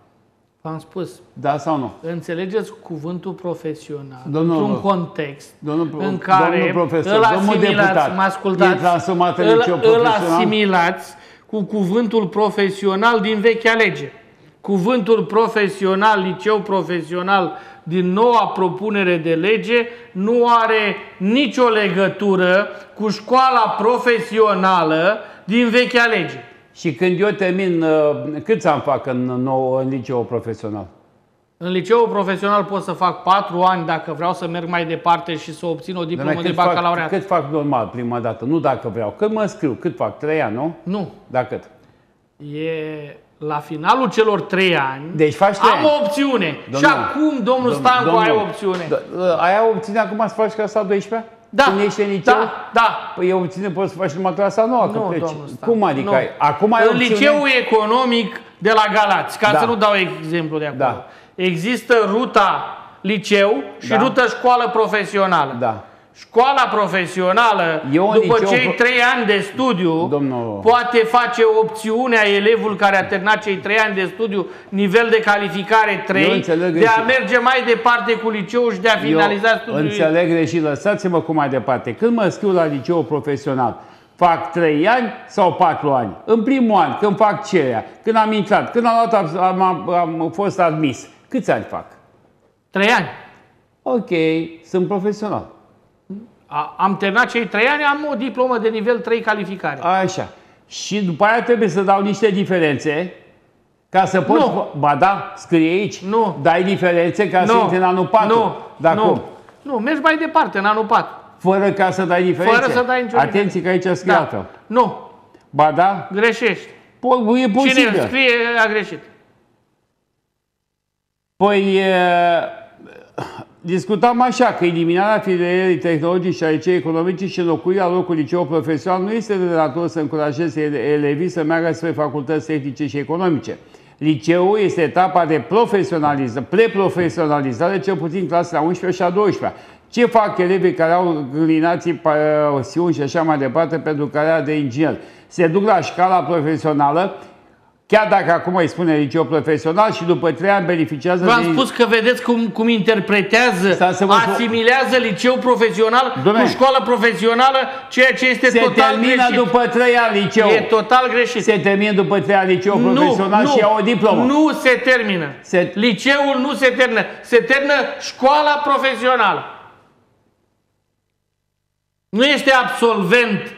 V-am spus, Da sau nu? înțelegeți cuvântul profesional Domnul- într-un context Domnul pro- în care domnul profesor, îl domnul asimilați, deputat, mă ascultați, e transformat în îl, liceu îl profesional? asimilați cu cuvântul profesional din vechea lege. Cuvântul profesional, liceu profesional din noua propunere de lege nu are nicio legătură cu școala profesională din vechea lege. Și când eu termin, uh, câți ani fac în, nou, în liceu profesional? În liceul profesional pot să fac patru ani dacă vreau să merg mai departe și să obțin o diplomă Doamne, de cât, bacalaureat. fac, cât fac normal prima dată? Nu dacă vreau. Cât mă scriu? Cât fac? Trei ani, nu? Nu. Da cât? E la finalul celor trei ani. Deci faci trei am ani. o opțiune. și Domnul- acum, domnul Dom- Stancu, domnul- ai o opțiune. Da, Ai opțiune acum să faci clasa 12 Da. Când ești în liceu? Da, da. Păi e opțiune poți să faci numai clasa 9 că Nu, pleci. domnul Stancu. Cum adică nu. ai? Acum ai În opțiune? liceul economic de la Galați, ca Da. să nu dau exemplu de acolo. Da. Există ruta liceu și Da. ruta școală profesională. Da. Școala profesională, Eu în după liceu cei pro- trei ani de studiu, Domnul- poate face opțiunea elevul care a terminat cei trei ani de studiu, nivel de calificare 3, înțeleg de a greșit. merge mai departe cu liceul și de a finaliza Eu studiul. înțeleg greșit, lăsați-mă cum mai departe. Când mă scriu la liceu profesional, fac 3 ani sau 4 ani? În primul an, când fac cererea, când am intrat, când am, luat, am, am, am fost admis, câți ani fac? Trei ani. Ok, sunt profesional. A, am terminat cei trei ani, am o diplomă de nivel 3 calificare. Așa. Și după aia trebuie să dau niște diferențe ca să poți... Nu. Ba da, scrie aici. Nu. Dai diferențe ca să intri în anul 4. Nu, Dar nu, cum? nu, mergi mai departe, în anul 4. Fără ca să dai diferențe. Fără să dai nicio Atenție că aici scrie Da. altfel. Nu, Ba da? greșești. Po- e posibil. Cine scrie a greșit. Păi, e, discutam așa că eliminarea filierei tehnologice și a liceei economice și înlocuirea lor cu liceu profesional nu este de natură să încurajeze ele- elevii să meargă spre facultăți tehnice și economice. Liceul este etapa de profesionalizare, preprofesionalizare, cel puțin clasele a 11 și a 12 Ce fac elevii care au înclinații, pasiuni și așa mai departe pentru cariera de inginer? Se duc la școala profesională, Chiar dacă acum îi spune liceu profesional și după trei ani beneficiază V-am de... spus că vedeți cum, cum interpretează, Stați să vă spun- asimilează liceu profesional Dom'le, cu școală profesională, ceea ce este se total termină greșit. după trei ani liceu. E total greșit. Se termină după trei ani liceu profesional și ia o diplomă. Nu se termină. Se- Liceul nu se termină. Se termină școala profesională. Nu este absolvent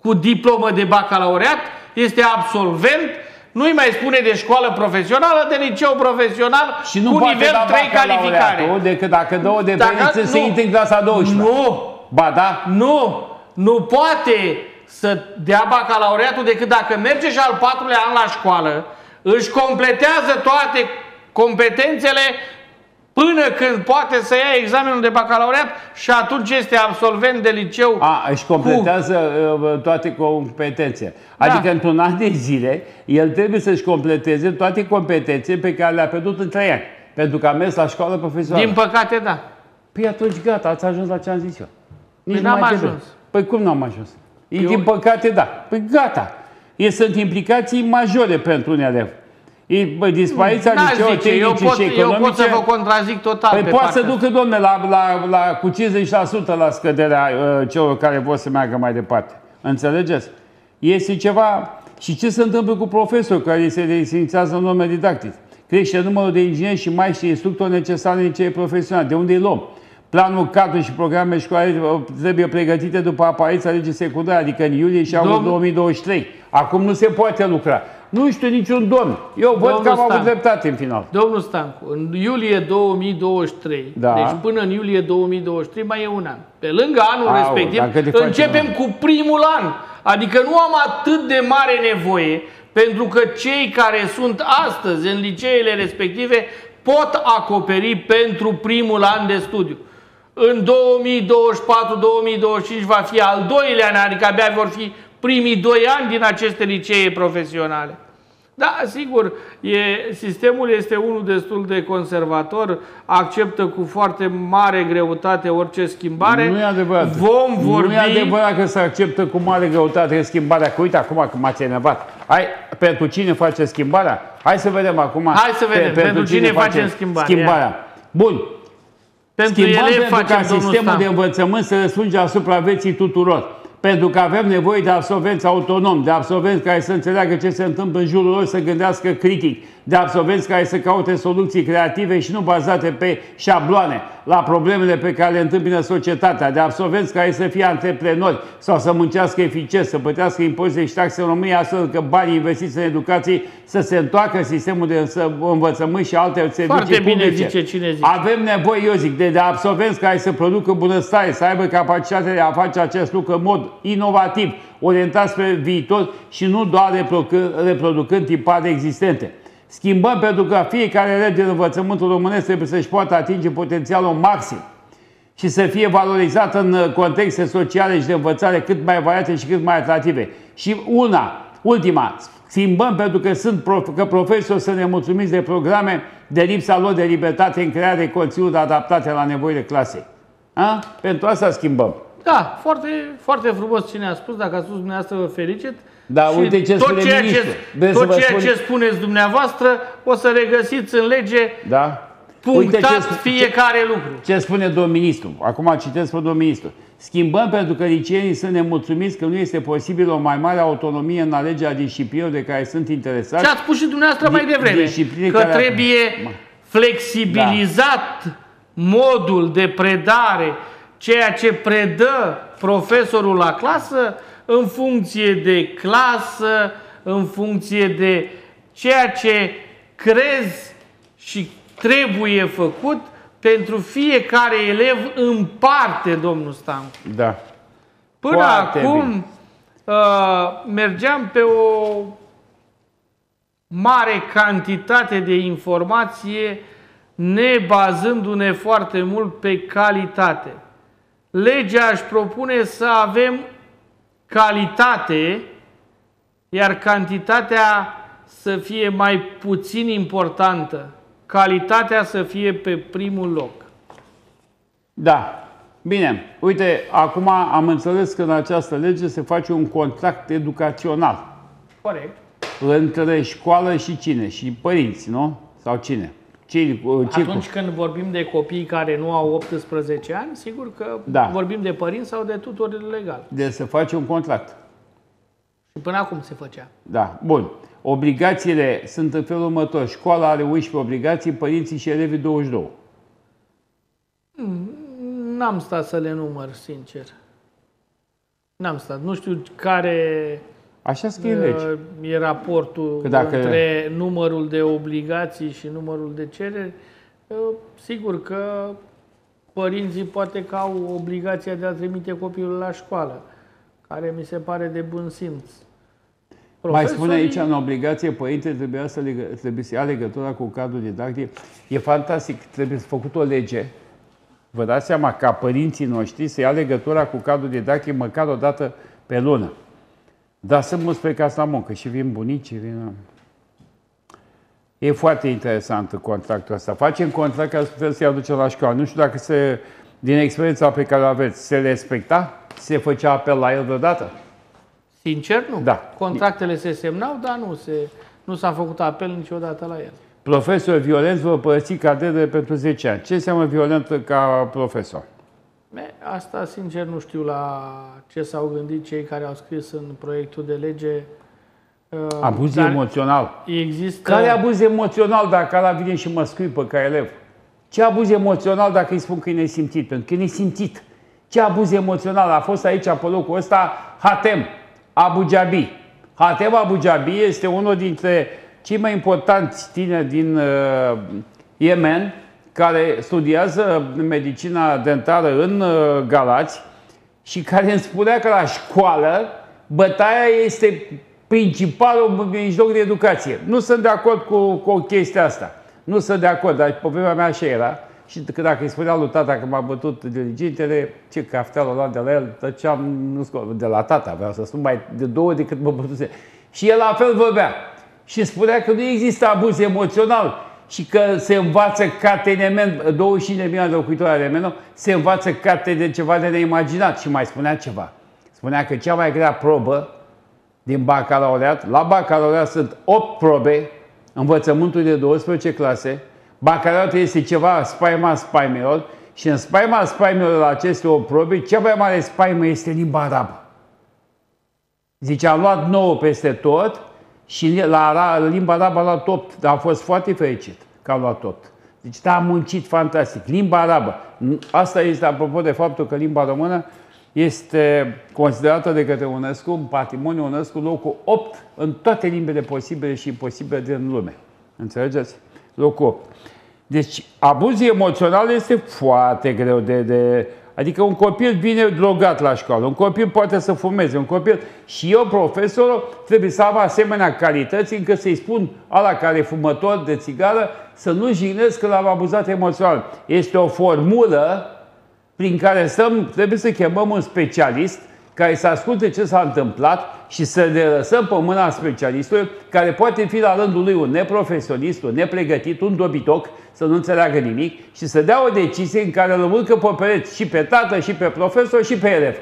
cu diplomă de bacalaureat, este absolvent, nu-i mai spune de școală profesională, de liceu profesional Și nu cu poate nivel da 3 calificare. bacalaureatul decât dacă dă o diferență Dacă- să nu. intre în clasa 12 Nu, Ba da? nu, nu poate să dea bacalaureatul decât dacă merge și al patrulea an la școală, își completează toate competențele până când poate să ia examenul de bacalaureat și atunci este absolvent de liceu. A, își completează uh, toate competențe. Da. Adică într-un an de zile, el trebuie să-și completeze toate competențele pe care le-a pierdut în trei ani. Pentru că a mers la școală profesională. Din păcate, da. Păi atunci gata, ați ajuns la ce am zis eu. Nici Păi nu n-am mai trebuie. ajuns. Păi cum n-am ajuns? E, Eu- Din păcate, da. Păi gata. E, sunt implicații majore pentru un elev. E, bă, dispariția N-aș liceului zice, eu tehnice pot, și eu economice... pot să vă contrazic total Păi pe poate să partea ducă, domne, la, la, la, cu 50% la scăderea uh, celor care vor să meargă mai departe. Înțelegeți? Este ceva... Și ce se întâmplă cu profesorul care se desfințează în norme didactice? Crește numărul de ingineri și mai și instructori necesari în licee profesional. De unde îi luăm? Planul cadru și programele școlare uh, trebuie pregătite după apariția legii secundare, adică în iulie și august Domn- 2023. Acum nu se poate lucra. Nu știu niciun domn. Eu văd Domnul că am avut Stan. dreptate în final. Domnul Stancu, în iulie 2023, Da. deci până în iulie 2023 mai e un an. Pe lângă anul Au, respectiv, dacă te faci începem un cu primul an. Adică nu am atât de mare nevoie, pentru că cei care sunt astăzi în liceele respective pot acoperi pentru primul an de studiu. În 2024-2025 va fi al doilea an, adică abia vor fi primii doi ani din aceste licee profesionale. Da, sigur, e, sistemul este unul destul de conservator, acceptă cu foarte mare greutate orice schimbare. Nu e adevărat. Vom vorbi... Nu e adevărat că se acceptă cu mare greutate schimbarea. Că uite acum că m-ați enervat. Hai, pentru cine face schimbarea? Hai să vedem acum. Hai să vedem, pe, pentru, pentru cine, cine facem schimbarea. schimbarea. Bun. Pentru Schimbăm pentru facem, ca sistemul de învățământ să răspunde asupra vieții tuturor pentru că avem nevoie de absolvenți autonomi, de absolvenți care să înțeleagă ce se întâmplă în jurul lor, să gândească critic, de absolvenți care să caute soluții creative și nu bazate pe șabloane la problemele pe care le întâmpină societatea, de absolvenți care să fie antreprenori sau să muncească eficient, să plătească impozite și taxe în România, astfel că banii investiți în educație să se întoarcă sistemul de învățământ și alte servicii Foarte publice. bine zice cine zice. Avem nevoie, eu zic, de, de absolvenți care să producă bunăstare, să aibă capacitatea de a face acest lucru în mod inovativ, orientat spre viitor și nu doar reproducând tipare existente. Schimbăm pentru că fiecare lege de învățământul românesc trebuie să-și poată atinge potențialul maxim și să fie valorizat în contexte sociale și de învățare cât mai variate și cât mai atractive. Și una, ultima, schimbăm pentru că sunt prof- că profesori sunt nemulțumiți de programe de lipsa lor de libertate în crearea de conținut adaptate la nevoile clasei. A? Pentru asta schimbăm. Da, foarte, foarte frumos cine a spus, dacă a spus dumneavoastră, vă felicit. Da, și uite ce tot ceea, ce, tot ceea spun... ce spuneți dumneavoastră o să regăsiți în lege da? punctat uite ce, fiecare ce, lucru. Ce spune domnul ministru? Acum citesc pe domnul ministru. Schimbăm pentru că liceenii sunt nemulțumiți că nu este posibil o mai mare autonomie în alegerea disciplinelor de care sunt interesați. Ce ați spus și dumneavoastră mai devreme, că trebuie flexibilizat da. modul de predare, ceea ce predă profesorul la clasă, în funcție de clasă, în funcție de ceea ce crezi și trebuie făcut pentru fiecare elev în parte, domnul Stancu. Da. Până Foarte acum uh, mergeam pe o mare cantitate de informație, ne bazându-ne foarte mult pe calitate. Legea își propune să avem calitate, iar cantitatea să fie mai puțin importantă. Calitatea să fie pe primul loc. Da. Bine, uite, acum am înțeles că în această lege se face un contract educațional. Corect. Între școală și cine? Și părinți, nu? Sau cine? Cei, Atunci când vorbim de copii care nu au 18 ani, sigur că da. vorbim de părinți sau de tutori legal. De să face un contract. Și până acum se făcea. Da, bun. Obligațiile sunt în felul următor. Școala are 11 obligații, părinții și elevii 22. Mm, n-am stat să le număr, sincer. N-am stat. Nu știu care Așa scrie lege. E raportul că dacă... între numărul de obligații și numărul de cereri. Sigur că părinții poate că au obligația de a trimite copilul la școală, care mi se pare de bun simț. Profesorii... Mai spune aici în obligație, părinte trebuie să, legă, trebuie să ia legătura cu cadrul didactic. E fantastic, trebuie să făcut o lege. Vă dați seama ca părinții noștri să ia legătura cu cadrul didactic măcar o dată pe lună. Da, sunt mulți plecați la muncă și vin bunicii, vin... E foarte interesant contractul ăsta. Facem contract ca să putem să-i aducem la școală. Nu știu dacă se, din experiența pe care o aveți, se respecta? Se făcea apel la el deodată? Sincer, nu. Da. Contractele se semnau, dar nu, se, nu s-a făcut apel niciodată la el. Profesor violent vă părăsi catedre pentru 10 ani. Ce înseamnă violent ca profesor? Asta, sincer, nu știu la ce s-au gândit cei care au scris în proiectul de lege. Uh, abuz Dar emoțional. Există... Care abuz emoțional dacă ala vine și mă scuipă ca elev? Ce abuz emoțional dacă îi spun că e nesimțit? Pentru că e nesimțit. Ce abuz emoțional? A fost aici, pe locul ăsta, Hatem, Abu Dhabi. Hatem Abu Dhabi este unul dintre cei mai importanți tineri din uh, Yemen, care studiază medicina dentară în uh, Galați și care îmi spunea că la școală bătaia este principalul mijloc de educație. Nu sunt de acord cu, cu chestia asta. Nu sunt de acord, dar pe vremea mea așa era. Și că dacă îi spunea lui tata că m-a bătut diligentele, ce caftea l luat de la el, tăceam, nu scot, de la tata, vreau să spun mai de două decât mă bătuse. Și el la fel vorbea. și spunea că nu există abuz emoțional și că se învață catenement, 25 de milioane de locuitori ale Meno, se învață cate de ceva de neimaginat și mai spunea ceva. Spunea că cea mai grea probă din bacalaureat, la bacalaureat sunt 8 probe, învățământul de 12 clase, bacalaureatul este ceva spaima spaimelor și în spaima spaimelor la aceste 8 probe, cea mai mare spaimă este limba arabă. Zice, am luat 9 peste tot și la limba arabă a luat 8, dar a fost foarte fericit că a luat 8. Deci da, a muncit fantastic. Limba arabă. Asta este apropo de faptul că limba română este considerată de către UNESCO, un patrimoniu UNESCO, locul 8 în toate limbile posibile și imposibile din lume. Înțelegeți? Locul 8. Deci, abuzul emoțional este foarte greu de, de... Adică un copil vine drogat la școală, un copil poate să fumeze, un copil... Și eu, profesorul, trebuie să am asemenea calități încât să-i spun ala care e fumător de țigară să nu jignesc că l-am abuzat emoțional. Este o formulă prin care stăm, trebuie să chemăm un specialist care să asculte ce s-a întâmplat și să ne lăsăm pe mâna specialistului, care poate fi la rândul lui un neprofesionist, un nepregătit, un dobitoc, să nu înțeleagă nimic și să dea o decizie în care îl mâncă pe pereți și pe tată, și pe profesor, și pe elev.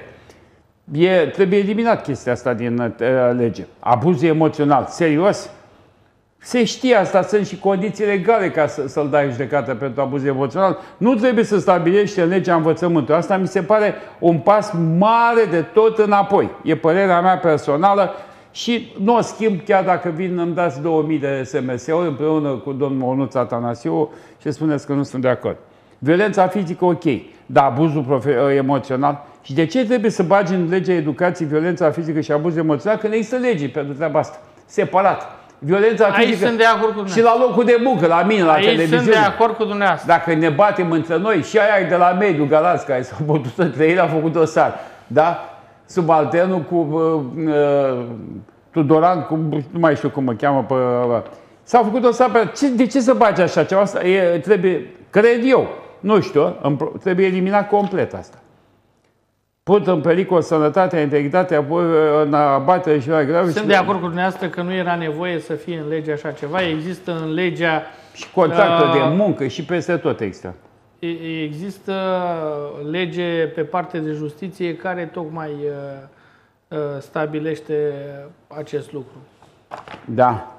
E, trebuie eliminat chestia asta din uh, lege. Abuzul emoțional, serios, se știe asta, sunt și condiții legale ca să, să-l dai judecată pentru abuz emoțional. Nu trebuie să stabilești în legea învățământului. Asta mi se pare un pas mare de tot înapoi. E părerea mea personală și nu o schimb chiar dacă vin îmi dați 2000 de SMS-uri împreună cu domnul Onuț Atanasiu și spuneți că nu sunt de acord. Violența fizică, ok, dar abuzul emoțional. Și de ce trebuie să bagi în legea educației violența fizică și abuzul emoțional când există legi pentru treaba asta? Separat. Violența Aici fizică sunt de acord cu și la locul de muncă, la mine, la Aici televiziune. sunt de acord cu dumneavoastră. Dacă ne batem între noi, și aia de la mediu, Galați, care s-au putut între ei, a făcut dosar. Da? Subalternul cu uh, uh, Tudoran, cu, nu mai știu cum mă cheamă, pe, uh, s-au făcut dosar pe... Ce, de ce să bagi așa ceva? Asta e, trebuie, cred eu, nu știu, trebuie eliminat complet asta put în pericol sănătatea, integritatea, în abatere și la grave. Sunt de acord cu dumneavoastră că nu era nevoie să fie în lege așa ceva. Există în legea... Și contractul uh, de muncă și peste tot există. Există lege pe parte de justiție care tocmai uh, uh, stabilește acest lucru. Da.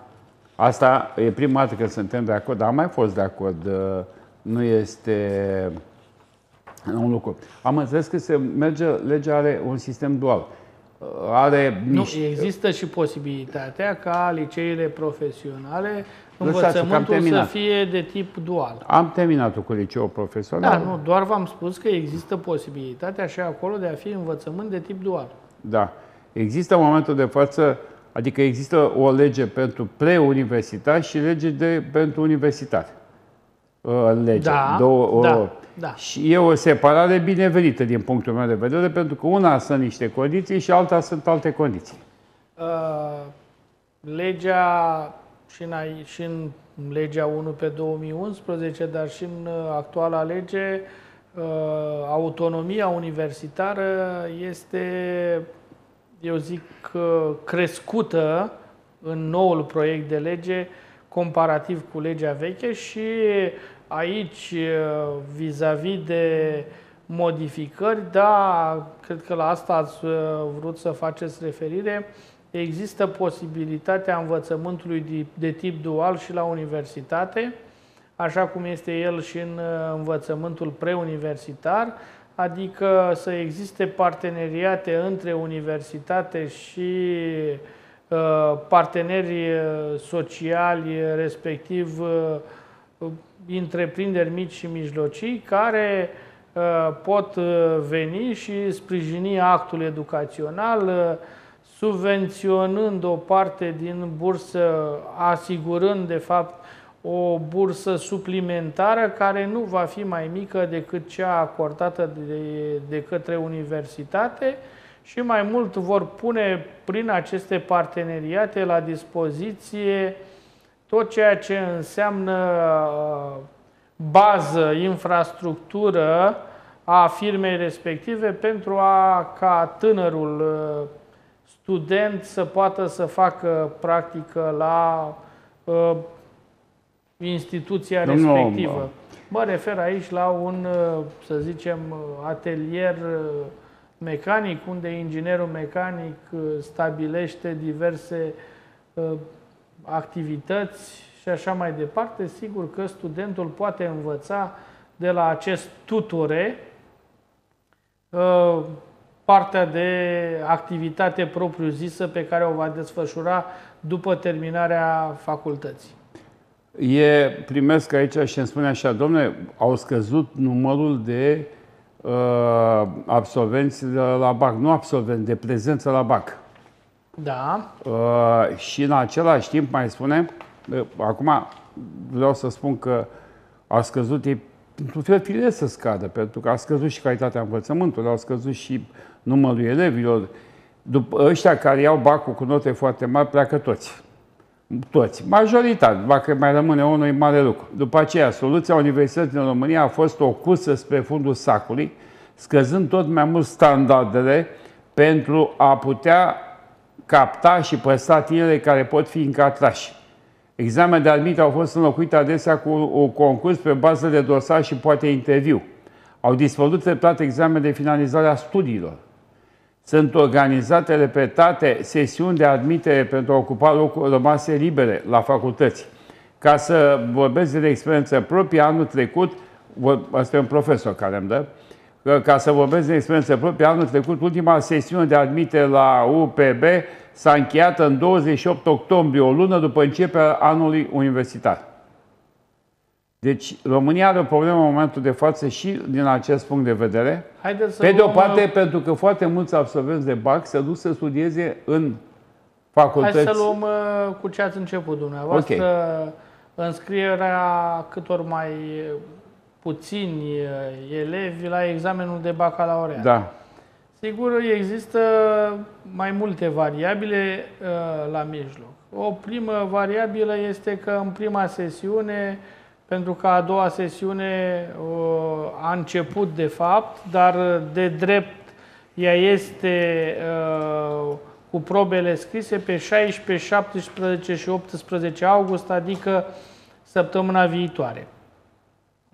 Asta e prima dată că suntem de acord, dar am mai fost de acord. Uh, nu este un lucru. Am înțeles că se merge, legea are un sistem dual. Are nu, niște... există și posibilitatea ca liceile profesionale învățământul să fie de tip dual. Am terminat cu liceu profesional. Da, nu, doar v-am spus că există posibilitatea și acolo de a fi învățământ de tip dual. Da. Există în momentul de față, adică există o lege pentru preuniversitar și lege de, pentru universitar. Lege. Da, Două, da. O, da. Și e o separare binevenită din punctul meu de vedere, pentru că una sunt niște condiții și alta sunt alte condiții. Uh, legea și în, și în legea 1 pe 2011, dar și în uh, actuala lege, uh, autonomia universitară este, eu zic, uh, crescută în noul proiect de lege comparativ cu legea veche și aici, vis-a-vis -vis de modificări, da, cred că la asta ați vrut să faceți referire, există posibilitatea învățământului de tip dual și la universitate, așa cum este el și în învățământul preuniversitar, adică să existe parteneriate între universitate și parteneri sociali, respectiv întreprinderi mici și mijlocii care uh, pot uh, veni și sprijini actul educațional, uh, subvenționând o parte din bursă, asigurând de fapt o bursă suplimentară care nu va fi mai mică decât cea acordată de, de către universitate și mai mult vor pune prin aceste parteneriate la dispoziție uh, tot ceea ce înseamnă uh, bază, infrastructură a firmei respective pentru a ca tânărul uh, student să poată să facă practică la uh, instituția Domnul, respectivă. Mă refer aici la un, uh, să zicem, uh, atelier uh, mecanic, unde inginerul mecanic stabilește diverse activități și așa mai departe. Sigur că studentul poate învăța de la acest tutore partea de activitate propriu-zisă pe care o va desfășura după terminarea facultății. E, primesc aici și îmi spune așa, domne, au scăzut numărul de uh, absolvenți la BAC, nu absolvenți, de prezență la BAC. Da. Uh, și în același timp mai spune, uh, acum vreau să spun că a scăzut, e într-un fel fire să scadă, pentru că a scăzut și calitatea învățământului, au scăzut și numărul elevilor. După ăștia care iau bacul cu note foarte mari, pleacă toți. Toți. Majoritate. Dacă mai rămâne unul, e mare lucru. După aceea, soluția Universității din România a fost o cursă spre fundul sacului, scăzând tot mai mult standardele pentru a putea capta și păstra tinerii care pot fi încatrași. Examenele de admitere au fost înlocuite adesea cu un concurs pe bază de dosar și poate interviu. Au dispărut treptat examene de finalizare a studiilor. Sunt organizate repetate sesiuni de admitere pentru a ocupa locuri rămase libere la facultăți. Ca să vorbesc de experiență proprie, anul trecut, asta e un profesor care îmi dă, ca să vorbesc de experiență proprie, anul trecut, ultima sesiune de admitere la UPB s-a încheiat în 28 octombrie, o lună după începerea anului universitar. Deci România are o problemă în momentul de față și din acest punct de vedere. Haideți să Pe de o parte, luăm... pentru că foarte mulți absolvenți de BAC se duc să studieze în facultăți. Hai să luăm uh, cu ce ați început dumneavoastră. Okay. Înscrierea câtor mai puțini uh, elevi la examenul de bacalaureat. Da. Sigur, există mai multe variabile uh, la mijloc. O primă variabilă este că în prima sesiune pentru că a doua sesiune uh, a început de fapt, dar de drept ea este uh, cu probele scrise pe 16, 17 și 18 august, adică săptămâna viitoare.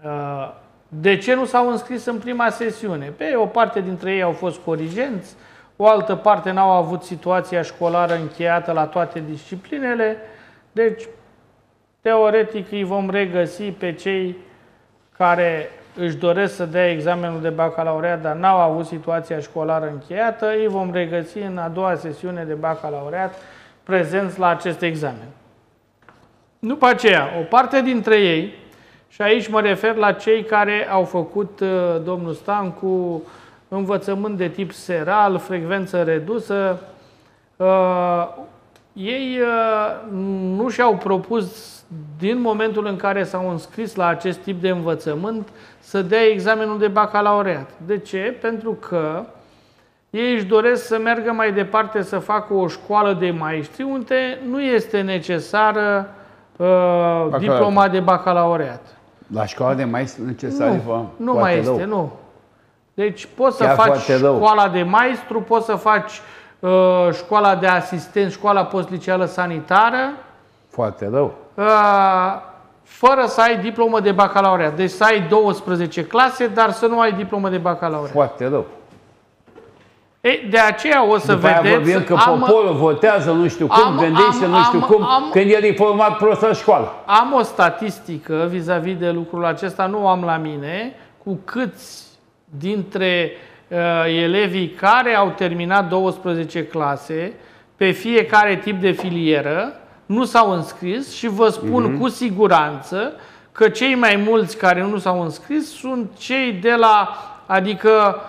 Uh, de ce nu s-au înscris în prima sesiune? Pe o parte dintre ei au fost corigenți, o altă parte n-au avut situația școlară încheiată la toate disciplinele, deci Teoretic îi vom regăsi pe cei care își doresc să dea examenul de bacalaureat, dar n-au avut situația școlară încheiată, îi vom regăsi în a doua sesiune de bacalaureat prezenți la acest examen. După aceea, o parte dintre ei, și aici mă refer la cei care au făcut uh, domnul Stancu învățământ de tip seral, frecvență redusă, uh, ei uh, nu și-au propus din momentul în care s-au înscris la acest tip de învățământ, să dea examenul de bacalaureat. De ce? Pentru că ei își doresc să meargă mai departe să facă o școală de maestri, unde nu este necesară uh, diploma de bacalaureat. La școala de maestri necesară? Nu, nu mai este, rău. nu. Deci poți Chiar să faci școala rău. de maestru, poți să faci uh, școala de asistent, școala postliceală sanitară. Foarte rău fără să ai diplomă de bacalaureat. Deci să ai 12 clase, dar să nu ai diplomă de bacalaureat. Foarte rău. E, de aceea o să După vedeți... Aia vorbim că am, poporul votează nu știu cum, am, gândește am, nu știu am, cum, am, când el e format prost la școală. Am o statistică vis-a-vis -vis de lucrul acesta, nu am la mine, cu câți dintre uh, elevii care au terminat 12 clase pe fiecare tip de filieră nu s-au înscris și vă spun uh-huh. cu siguranță că cei mai mulți care nu s-au înscris sunt cei de la, adică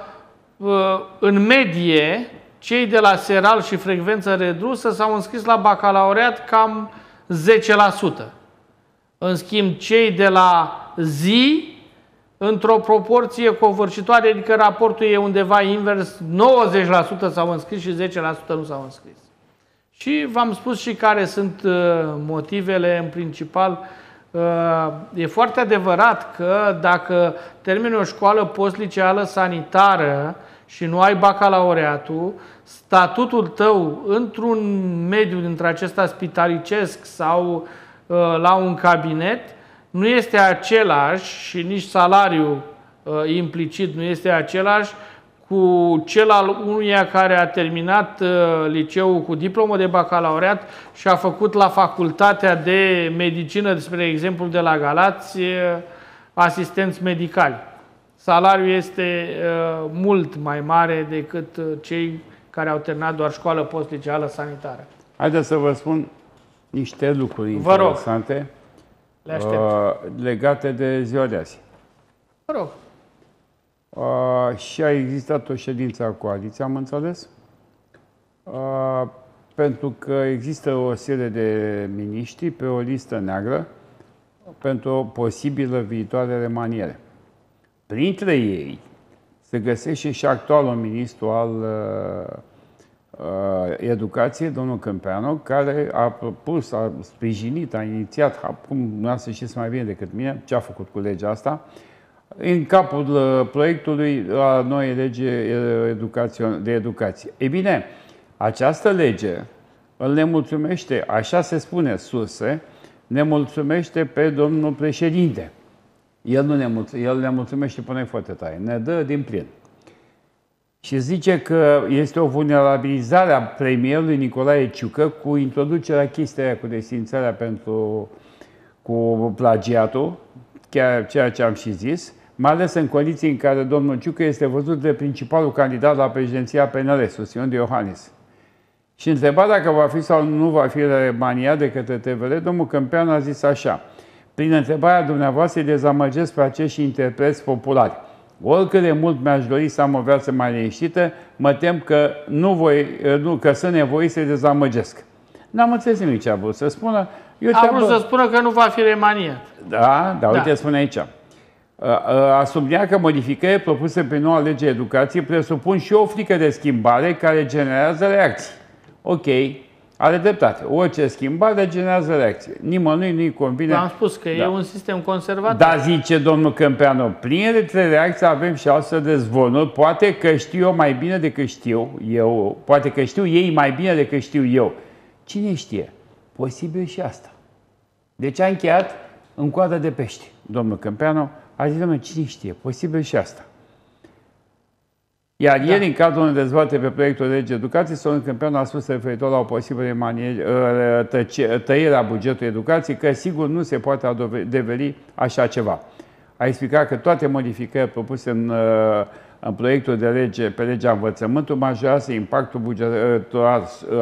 uh, în medie, cei de la seral și frecvență redusă s-au înscris la bacalaureat cam 10%. În schimb, cei de la zi, într-o proporție covârșitoare, adică raportul e undeva invers, 90% s-au înscris și 10% nu s-au înscris. Și v-am spus și care sunt uh, motivele în principal. Uh, e foarte adevărat că dacă termini o școală postliceală sanitară și nu ai bacalaureatul, statutul tău într-un mediu dintre acesta spitalicesc sau uh, la un cabinet nu este același și nici salariul uh, implicit nu este același cu cel al unuia care a terminat uh, liceul cu diplomă de bacalaureat și a făcut la facultatea de medicină, spre exemplu, de la Galați, uh, asistenți medicali. Salariul este uh, mult mai mare decât cei care au terminat doar școală postliceală sanitară. Haideți să vă spun niște lucruri vă interesante rog. Le aștept. legate de ziua de azi. Vă rog. Uh, și a existat o ședință a coaliției, am înțeles, uh, pentru că există o serie de miniștri pe o listă neagră pentru o posibilă viitoare remaniere. Printre ei se găsește și actualul ministru al uh, uh, educației, domnul Câmpeanu, care a propus, a sprijinit, a inițiat, acum nu să știți mai bine decât mine ce a făcut cu legea asta, uh, în capul uh, proiectului a noii lege uh, de educație. Ei bine, această lege îl nemulțumește, așa se spune surse, nemulțumește pe domnul președinte. El nu ne, mulțumește, el ne mulțumește până foarte tare, ne dă din plin. Și zice că este o vulnerabilizare a premierului Nicolae Ciucă cu introducerea chestia cu desfințarea pentru cu plagiatul, chiar ceea ce am și zis, mai ales în condiții în care domnul Ciucă este văzut de principalul candidat la președinția PNL, susținut de Iohannis. Și întrebat dacă va fi sau nu va fi remaniat de către TVR, domnul Câmpeanu a zis așa, prin întrebarea dumneavoastră dezamăgesc pe acești interpreți populari. Oricât de mult mi-aș dori să am o viață mai liniștită, mă tem că, nu voi, nu, că sunt nevoit să-i dezamăgesc. N-am înțeles nimic ce a vrut să spună. Eu a vrut să spună că nu va fi remaniat. Da, da, uite, da. spune aici a subliniat că modificările propuse pe noua lege educației presupun și o frică de schimbare care generează reacții. Ok, are dreptate. Orice schimbare generează reacții. Nimănui nu-i convine. Am spus că da. e un sistem conservator. Da, zice domnul Câmpeanu, printre reacții avem și astfel de zvonuri. Poate că știu eu mai bine decât știu eu. Poate că știu ei mai bine decât știu eu. Cine știe? Posibil și asta. Deci a încheiat în coadă de pești, domnul Câmpeanu, a zis, domnule, cine știe, posibil și asta. Iar da. ieri, în cadrul unei dezbatere pe proiectul de lege educație, Sorin Câmpeanu a spus referitor la o posibilă ă, tăiere a bugetului educației, că sigur nu se poate adeveri așa ceva. A explicat că toate modificările propuse în, ă, în proiectul de lege pe legea învățământului majorează impactul bugetar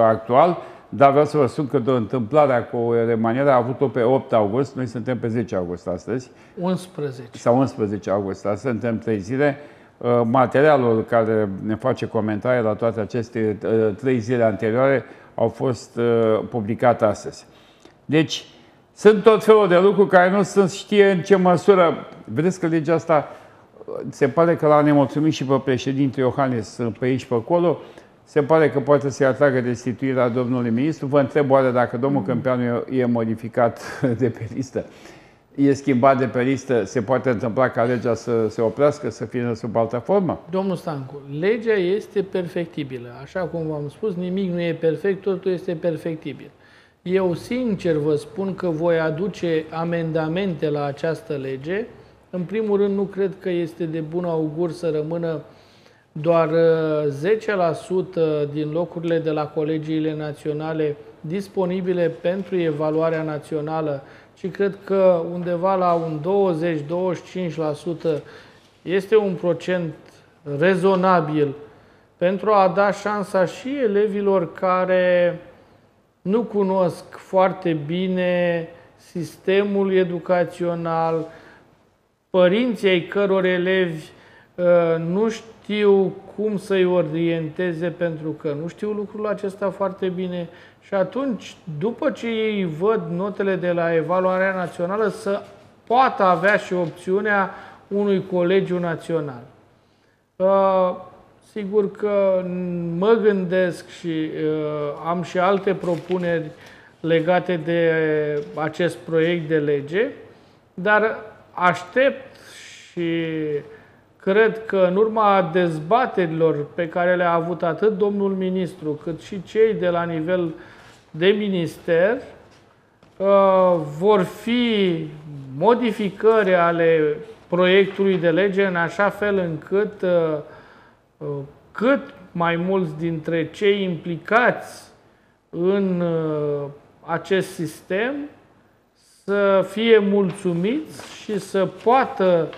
actual dar vreau să vă spun că de întâmplarea cu remaniera a avut-o pe 8 august, noi suntem pe 10 august astăzi. 11. Sau 11 august astăzi, suntem 3 zile. Uh, materialul care ne face comentarii la toate aceste 3 uh, zile anterioare au fost uh, publicate astăzi. Deci, sunt tot felul de lucruri care nu sunt știe în ce măsură. Vedeți că legea asta se pare că l-a nemulțumit și pe președinte Iohannis pe aici pe acolo se pare că poate să-i atragă destituirea domnului ministru. Vă întreb oare dacă domnul mm. Câmpeanu e modificat de pe listă, e schimbat de pe listă, se poate întâmpla ca legea să se oprească, să fie sub altă formă? Domnul Stancu, legea este perfectibilă. Așa cum v-am spus, nimic nu e perfect, totul este perfectibil. Eu sincer vă spun că voi aduce amendamente la această lege. În primul rând, nu cred că este de bun augur să rămână doar 10% uh, din locurile de la colegiile naționale disponibile pentru evaluarea națională, ci cred că undeva la un 20-25% este un procent rezonabil pentru a da șansa și elevilor care nu cunosc foarte bine sistemul educațional, părinții ai căror elevi uh, nu știu știu cum să-i orienteze pentru că nu știu lucrul acesta foarte bine și atunci, după ce ei văd notele de la evaluarea națională, să poată avea și opțiunea unui colegiu național. Uh, sigur că mă gândesc și uh, am și alte propuneri legate de acest proiect de lege, dar aștept și cred că în urma dezbaterilor pe care le-a avut atât domnul ministru cât și cei de la nivel de minister, uh, vor fi modificări ale proiectului de lege în așa fel încât uh, uh, cât mai mulți dintre cei implicați în acest sistem să fie mulțumiți și să poată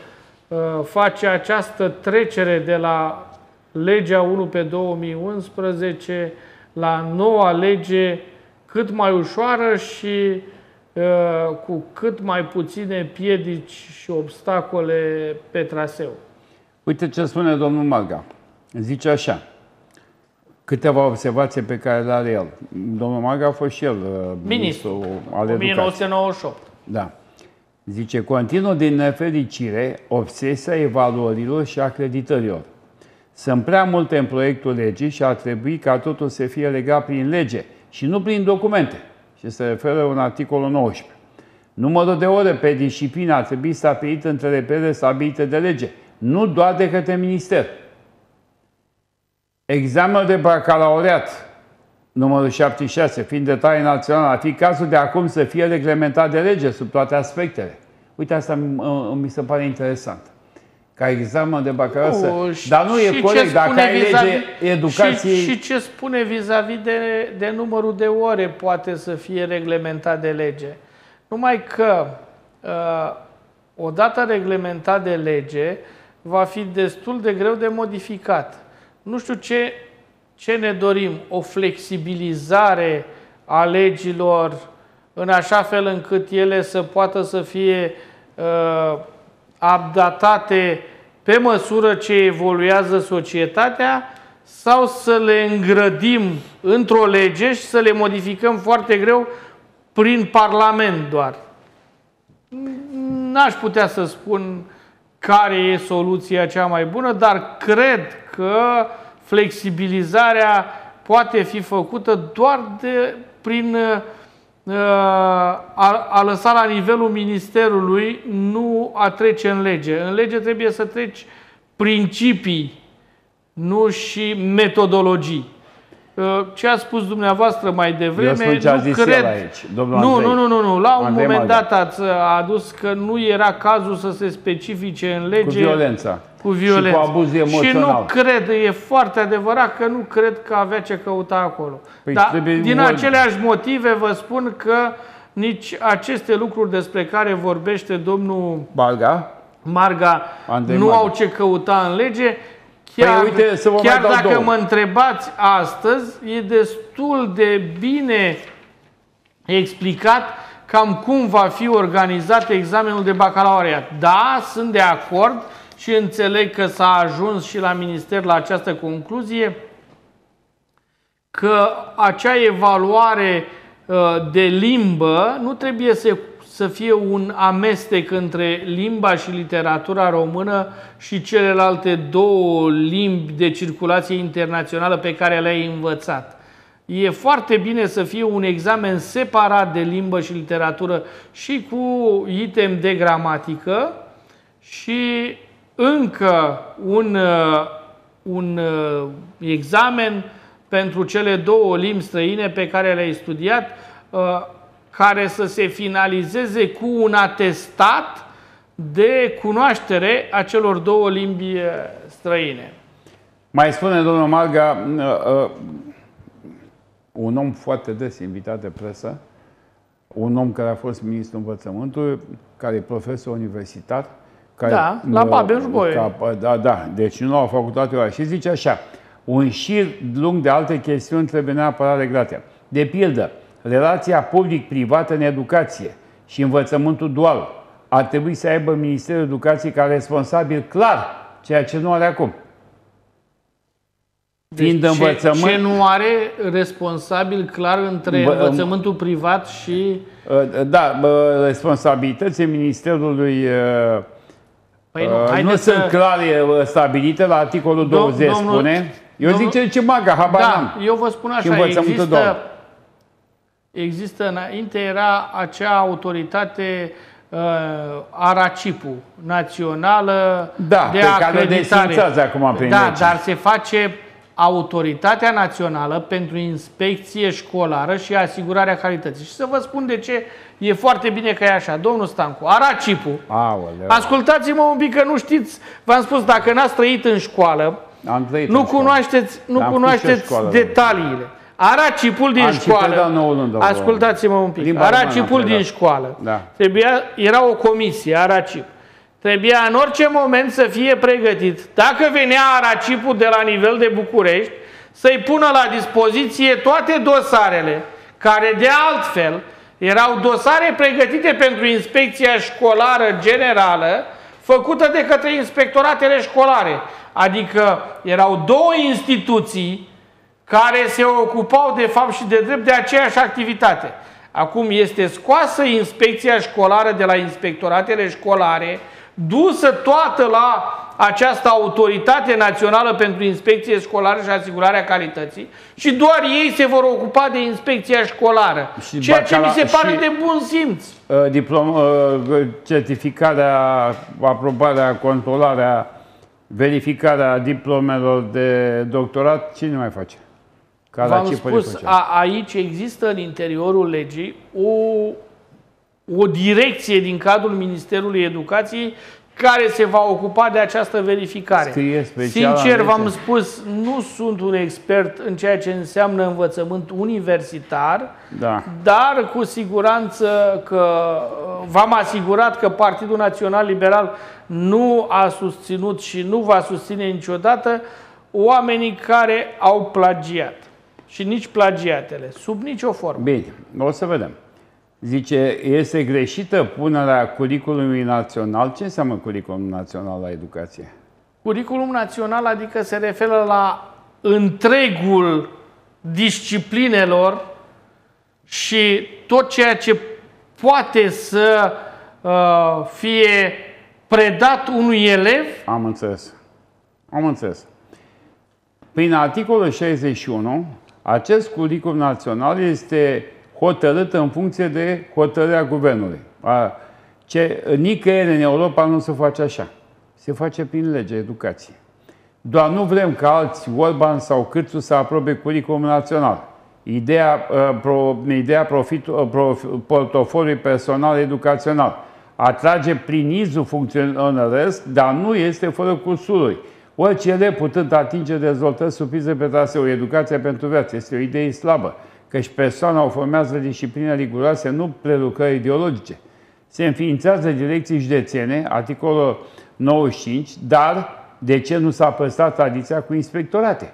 uh, face această trecere de la legea 1 pe 2011 la noua lege cât mai ușoară și uh, cu cât mai puține piedici și obstacole pe traseu. Uite ce spune domnul Marga. Zice așa, câteva observații pe care le are el. Domnul Marga a fost și el uh, ministru al 1998. Da. Zice, continuă din nefericire obsesia evaluărilor și acreditărilor. Sunt prea multe în proiectul legii și ar trebui ca totul să fie legat prin lege și nu prin documente. Și se referă un articolul 19. Numărul de ore pe disciplină ar trebui stabilit între repere stabilite de lege, nu doar de către minister. Examenul de bacalaureat, numărul 76, fiind de taie națională, ar fi cazul de acum să fie reglementat de lege sub toate aspectele. Uite, asta mi se pare interesant. Ca examen de bacalaureat să... Dar nu e corect dacă ai lege educației... Și, și ce spune vis-a-vis -vis de, de numărul de ore poate să fie reglementat de lege. Numai că, uh, odată reglementat de lege, va fi destul de greu de modificat nu știu ce, ce ne dorim, o flexibilizare a legilor în așa fel încât ele să poată să fie uh, updatate pe măsură ce evoluează societatea sau să le îngrădim într-o lege și să le modificăm foarte greu prin Parlament doar. N-aș putea să spun care e soluția cea mai bună, dar cred că flexibilizarea poate fi făcută doar de, prin uh, a, a lăsa la nivelul ministerului, nu a trece în lege. În lege trebuie să treci principii, nu și metodologii. Uh, ce a spus dumneavoastră mai devreme, Eu ce a zis cred. aici, domnul nu, nu, nu, nu, nu. La un Andrei moment dat ați adus că nu era cazul să se specifice în lege cu violența. Cu violență. Și cu abuz emoțional. Și nu cred, e foarte adevărat că nu cred că avea ce căuta acolo. Păi Dar din mult. aceleași motive vă spun că nici aceste lucruri despre care vorbește domnul Marga, Marga nu Marga. au ce căuta în lege Chiar, păi uite, să vă chiar mai dacă două. mă întrebați astăzi, e destul de bine explicat cam cum va fi organizat examenul de bacalaureat. Da, sunt de acord și înțeleg că s-a ajuns și la minister la această concluzie că acea evaluare uh, de limbă nu trebuie să să fie un amestec între limba și literatura română și celelalte două limbi de circulație internațională pe care le-ai învățat. E foarte bine să fie un examen separat de limbă și literatură și cu item de gramatică și încă un, uh, un uh, examen pentru cele două limbi străine pe care le-ai studiat, uh, care să se finalizeze cu un atestat de cunoaștere a celor două limbi eh, străine. Mai spune domnul Marga, uh, un om foarte des invitat de presă, un om care a fost ministrul învățământului, care e profesor universitar, care, da, la Babeș Da, da, deci nu la facultate și zice așa, un șir lung de alte chestiuni trebuie neapărat reglate. De pildă, relația public-privat în educație și învățământul dual ar trebui să aibă Ministerul Educației ca responsabil clar, ceea ce nu are acum. Deci Fiind ce, învățământ... ce nu are responsabil clar între bă, învățământul privat și... Ă, da, bă, responsabilitățile Ministerului ă, păi nu, nu sunt să... clare stabilite la articolul 20, domnul, spune. Eu domnul, zic ce, ce maga, habar da, eu vă spun așa, există, dual există, înainte era acea autoritate uh, Aracipul, națională Da, de pe care o acreditare. desfințați acum prin Da, lege. dar se face Autoritatea Națională pentru Inspecție Școlară și Asigurarea Calității. Și să vă spun de ce e foarte bine că e așa. Domnul Stancu, Aracipul, Aoleu. ascultați-mă un pic că nu știți, v-am spus, dacă n-ați trăit în școală, Am trăit nu în școală. cunoașteți, nu Am făcut și cunoașteți școală, detaliile. Aracipul din Am și școală. predat nouă luni de acolo. Ascultați-mă un pic. Limba română Aracipul am din predat. școală. Da. Trebuia, era o comisie, Aracip. Trebuia în orice moment să fie pregătit. Dacă venea Aracipul de la nivel de București, să-i pună la dispoziție toate dosarele, care de altfel erau dosare pregătite pentru inspecția școlară generală, făcută de către inspectoratele școlare. Adică erau două instituții care se ocupau de fapt și de drept de aceeași activitate. Acum este scoasă inspecția școlară de la inspectoratele școlare, dusă toată la această autoritate națională pentru inspecție școlară și asigurarea calității și doar ei se vor ocupa de inspecția școlară. Și ceea ce mi bacala- se pare și- de bun simț. Uh, diplom, uh, certificarea, aprobarea, controlarea, verificarea diplomelor de doctorat, cine mai face? Ca la V-am ce spus, face? a, aici există în interiorul legii o, o direcție din cadrul Ministerului Educației care se va ocupa de această verificare. Scrie special Sincer, în v-am lege. spus, nu sunt un expert în ceea ce înseamnă învățământ universitar, Da. dar cu siguranță că v-am asigurat că Partidul Național Liberal nu a susținut și nu va susține niciodată oamenii care au plagiat. Și nici plagiatele, sub nicio formă. Bine, o să vedem. Zice, este greșită punerea curriculumului național. Ce înseamnă curriculum național la educație? Curriculum național, adică se referă la întregul disciplinelor și tot ceea ce poate să uh, fie predat unui elev Am înțeles. Am înțeles. Prin articolul 61, acest curriculum național este hotărât în funcție de hotărârea guvernului. A, Ce, nicăieri în Europa nu se face așa. Se face prin lege educație. Doar nu vrem ca alți Orban sau Câțu să aprobe curriculumul național. Ideea, uh, pro, ideea profit, uh, prof, portofoliului personal educațional atrage prin izul funcționăresc, dar nu este fără cursului. Orice elev putând atinge dezvoltări surprize pe traseul educația pentru viață este o idee slabă, căci persoana o formează discipline riguroase, nu prelucrări ideologice. Se înființează direcții județene, articolul 95, dar de ce nu s-a păstrat tradiția cu inspectorate?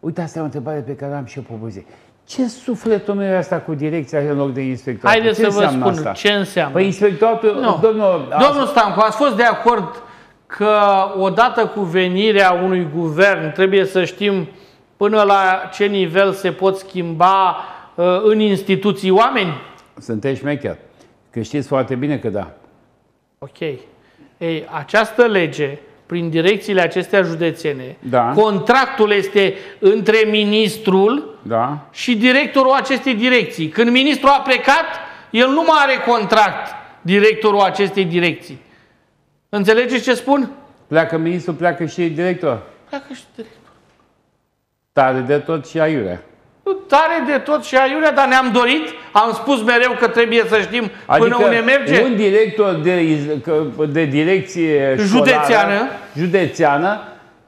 Uite, asta e o întrebare pe care am și eu propus. Ce sufletul meu e asta cu direcția în loc de inspectorat? Haideți ce să vă înseamnă spun asta? ce înseamnă. Păi inspectoratul, Nu. domnul, a- Domnul Stancu, ați fost de acord că odată cu venirea unui guvern trebuie să știm până la ce nivel se pot schimba uh, în instituții oameni? sunteți șmecher. Că știți foarte bine că da. Ok. Ei, această lege, prin direcțiile acestea județene, Da. contractul este între ministrul Da? și directorul acestei direcții. Când ministrul a plecat, el nu mai are contract, directorul acestei direcții. Înțelegeți ce spun? Pleacă ministrul, pleacă și director. Pleacă și director. Tare de tot și aiurea. Nu tare de tot și aiurea, dar ne-am dorit, am spus mereu că trebuie să știm până unde merge. Adică un director de, iz- că- de direcție școlară, Județeană. județeană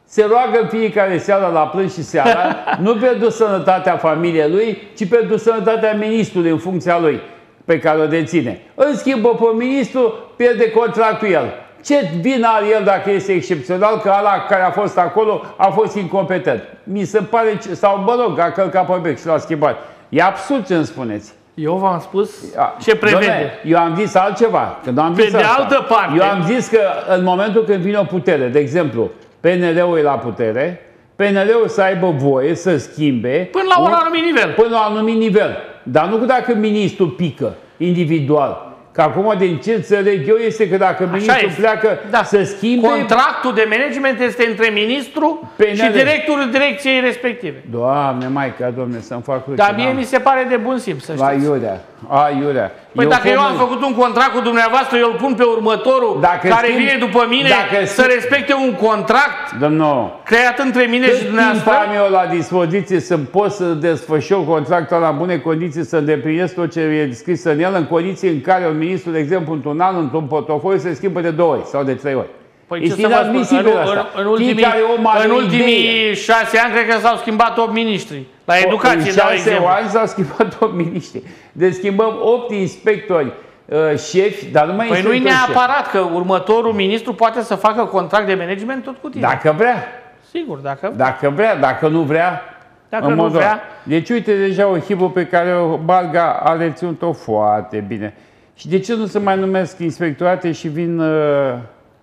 se roagă fiecare seară la prânz și seara, nu pentru sănătatea familiei lui, ci pentru sănătatea ministrului în funcția lui pe care o deține. În schimb, pe ministru pierde contractul el. Ce vină are el dacă este excepțional că ăla care a fost acolo a fost incompetent? Mi se pare, ce- sau mă rog, a călcat pe bec și l-a schimbat. E absurd ce îmi spuneți. Eu v-am spus A, ce prevede. Dom'le, eu am zis altceva. Că nu am Pe zis de asta. altă parte- Eu am zis că în momentul când vine o putere, de exemplu, PNL-ul e la putere, PNL-ul să aibă voie să schimbe Până la un un- anumit nivel. până la un anumit nivel. Dar nu dacă ministrul pică individual. Că acum, din ce înțeleg eu, este că dacă ministrul este. pleacă Da. să schimbe... Contractul de management este între ministru PNL. și directorul direcției respective. Doamne, Maica, domne, să-mi fac cruce. Dar mie n-am. mi se pare de bun simț, să La știți. Iurea. Aiurea. Păi eu dacă eu am făcut un contract cu dumneavoastră, eu îl pun pe următorul dacă care schimb, vine după mine dacă să schimb, respecte un contract domnul, creat între mine și dumneavoastră? Cât am eu la dispoziție să pot să desfășor contractul la bune condiții, să îndeplinesc tot ce e scris în el, în condiții în care un ministru, de exemplu, într-un an, într-un portofoliu, se schimbă de două ori sau de trei ori. Păi este inadmisibil în, asta. În, în ultimii, în ultimii șase ani cred că s-au schimbat 8 ministri. La educație, în șase ani s-au schimbat 8 ministri. Deci schimbăm 8 inspectori uh, șefi, dar nu mai Păi nu e neapărat că următorul ministru poate să facă contract de management tot cu tine. Dacă vrea. Sigur, dacă Dacă vrea, dacă nu vrea, dacă nu vrea. Deci uite deja o hibă pe care o Balga a reținut-o foarte bine. Și de ce nu se mai numesc inspectorate și vin... Uh...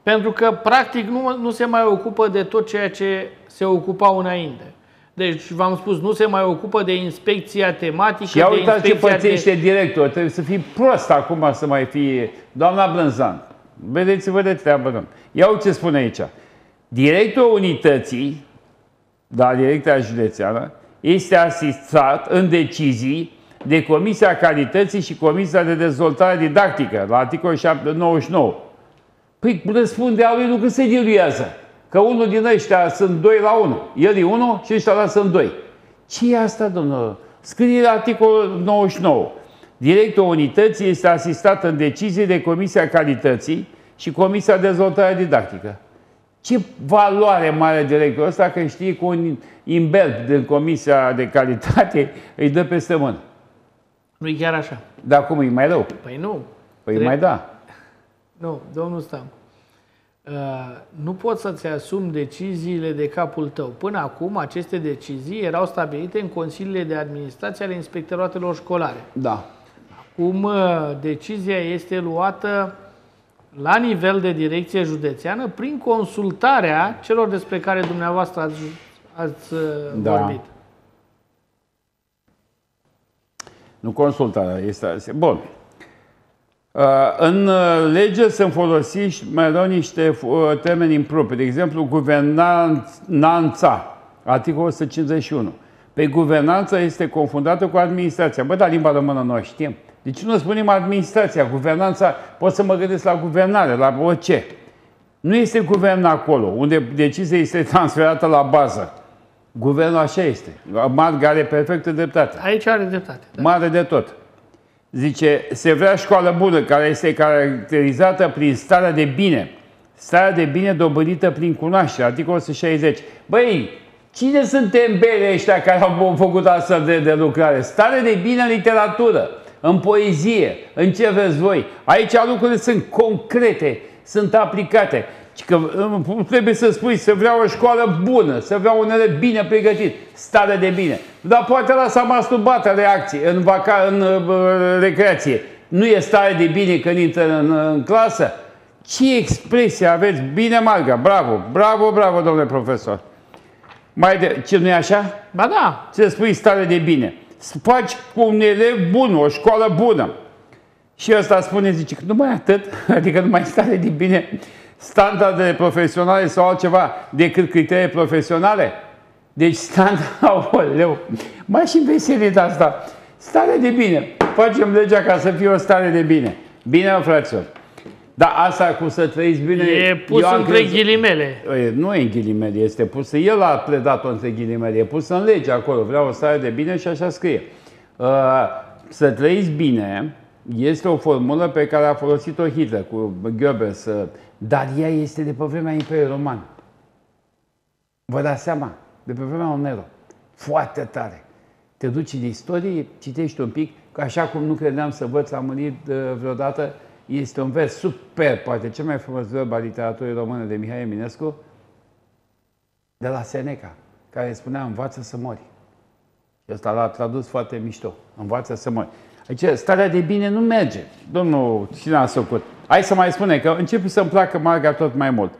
Pentru că, practic, nu, nu se mai ocupă de tot ceea ce se ocupau înainte. Deci, v-am spus, nu se mai ocupă de inspecția tematică. Și ia uitați ce pățește de... director. Trebuie să fii prost acum să mai fie... Doamna Blânzan, vedeți-vă de treabă, domn. Ia uite ce spune aici. Directorul unității, da, direcția județeană, este asistat în decizii de Comisia Calității și Comisia de Dezvoltare Didactică, la articolul 799. Păi răspunde a lui nu că se diluează. Că unul din ăștia sunt doi la unul. El e unul și ăștia sunt doi. ce e asta, domnule? Scrie articolul 99. Directorul unității este asistat în decizie de Comisia Calității și Comisia de Dezvoltare Didactică. Ce valoare mare directorul ăsta că știe că un imbel din Comisia de Calitate îi dă peste mână. nu e chiar așa. Dar cum, e mai rău? Păi nu. Păi Drept. mai da. Nu, domnul Stam. Uh, nu poți să-ți asumi deciziile de capul tău. Până acum, aceste decizii erau stabilite în consiliile de administrație ale inspectoratelor școlare. Da. Acum, uh, decizia este luată la nivel de direcție județeană prin consultarea celor despre care dumneavoastră ați, ați uh, da. vorbit. Nu consultarea este... Bun. Uh, în uh, lege sunt folosiți mereu niște uh, termeni improprii. De exemplu, guvernanța, articolul 151. Pe guvernanța este confundată cu administrația. Bă, dar limba română noi știm. Deci nu spunem administrația, guvernanța, pot să mă gândesc la guvernare, la orice. Nu este guvern acolo, unde decizia este transferată la bază. Guvernul așa este. Marga are perfectă dreptate. Aici are dreptate. Da. Mare de tot. Zice, se vrea școală bună, care este caracterizată prin starea de bine. Starea de bine dobândită prin cunoaștere, articolul 160. Băi, cine sunt tembele ăștia care au făcut astfel de, de lucrare? Stare de bine în literatură, în poezie, în ce vreți voi. Aici lucrurile sunt concrete, sunt aplicate. Că trebuie să spui să vreau o școală bună, să vreau un ele bine pregătit, stare de bine. Dar poate la s-a masturbat în reacție, în, vaca, în uh, recreație. Nu e stare de bine când intră în, în clasă? Ce expresie aveți? Bine, Marga, bravo, bravo, bravo, domnule profesor. Mai de, ce nu e așa? Ba da. Ce spui stare de bine. Faci cu un elev bun, o școală bună. Și ăsta spune, zice, că numai atât, adică numai stare de bine standardele profesionale sau altceva decât criterii profesionale? Deci standard, leu, mai și veselie de asta. Stare de bine. Facem legea ca să fie o stare de bine. Bine, fraților. Dar asta cu să trăiți bine... E pus între crezut, ghilimele. Nu e în ghilimele, este pus... El a predat-o între ghilimele, e pus în lege acolo. Vreau o stare de bine și așa scrie. Uh, să trăiți bine este o formulă pe care a folosit-o Hitler cu Goebbels dar ea este de pe vremea Imperiului Roman. Vă dați seama? De pe vremea Onero. Foarte tare. Te duci de istorie, citești un pic, că așa cum nu credeam să văd, am mânit uh, vreodată, este un vers super, poate cel mai frumos verb al literaturii române de Mihai Eminescu, de la Seneca, care spunea, învață să mori. Și ăsta l-a tradus foarte mișto. Învață să mori. Aici, starea de bine nu merge. Domnul cine a Socut. Hai să mai spune că începe să-mi placă Marga tot mai mult.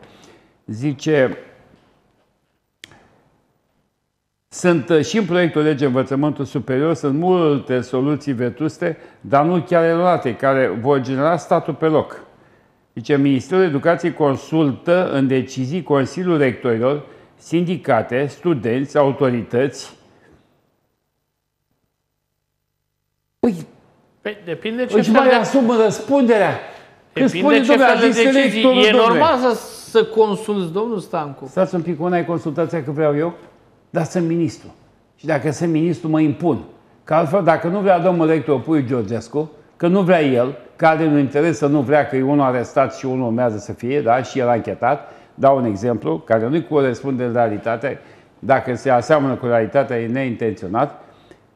Zice, sunt uh, și în proiectul lege învățământul superior, sunt multe soluții vetuste, dar nu chiar eronate, care vor genera statul pe loc. Zice, Ministerul Educației consultă în decizii Consiliul Rectorilor, sindicate, studenți, autorități. Păi, Păi, depinde ce Își fel mai de... asumă răspunderea. Când Depinde ce domnule, a fel de zis decizii. electorul, E domnule. normal să, să consulți, domnul Stancu. Stați un pic, una e consultația că vreau eu, dar sunt ministru. Și dacă sunt ministru, mă impun. Că altfel, dacă nu vrea domnul rector Pui Georgescu, că nu vrea el, că are un interes să nu vrea că e unul arestat și unul urmează să fie, da, și el a închetat, dau un exemplu care nu-i corespunde realitatea, dacă se aseamănă cu realitatea, e neintenționat.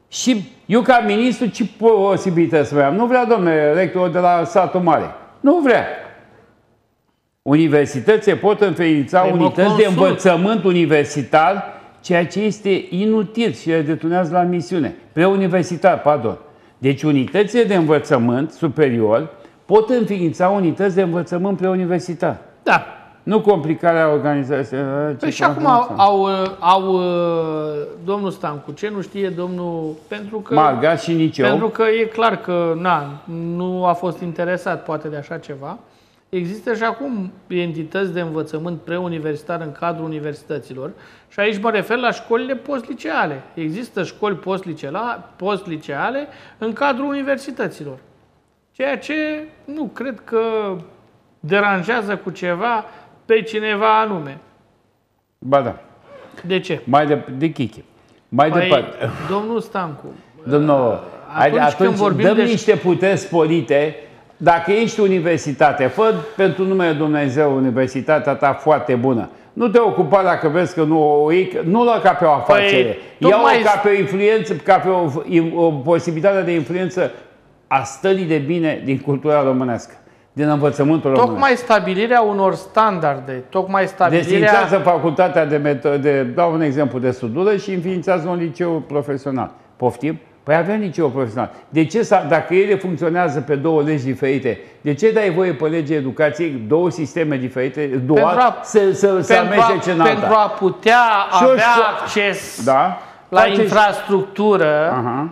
Și eu ca ministru ce posibilități să am? Nu vrea, domnule rector de la satul mare. Nu vrea. Universitățile pot înființa Păi mă unități de consult. învățământ universitar, ceea ce este inutil și le detunează la misiune. Preuniversitar, pardon. Deci unitățile de învățământ superior pot înființa unități de învățământ preuniversitar. Da. Nu complicarea organizației. Păi și acum au, au, au, uh, domnul Stancu, ce nu știe domnul, pentru că... Marga și nici eu. Pentru că e clar că na, nu a fost interesat poate de așa ceva. Există și acum entități de învățământ preuniversitar în cadrul universităților și aici mă refer la școlile postliceale. Există școli postliceala- postliceale în cadrul universităților. Ceea ce nu cred că deranjează cu ceva pe cineva anume. Ba da. De ce? Mai de, de chichi. Mai Păi, departe. domnul Stancu, Domnul, atunci atunci, când atunci vorbim dăm de- niște puteri sporite. Dacă ești universitate, fă pentru numele Dumnezeu universitatea ta foarte bună. Nu te ocupa dacă vezi că nu o iei, nu lua ca pe o afacere. Păi, tocmai- Ia-o ca pe o influență, ca pe o, o posibilitate de influență a stării de bine din cultura românească, din învățământul românesc. tocmai stabilirea unor standarde, tocmai stabilirea... Desfințează facultatea de, meto- de, dau un exemplu, de sudură și înființează un liceu profesional. Poftim? Păi avem liceu profesional. De ce, să, dacă ele funcționează pe două legi diferite, de ce dai voie pe legea educației două sisteme diferite, două, Pentru a- să, să, să pentru, amestece a, în alta? pentru a putea Și o avea șco- acces Da? la Face- infrastructură, Aha.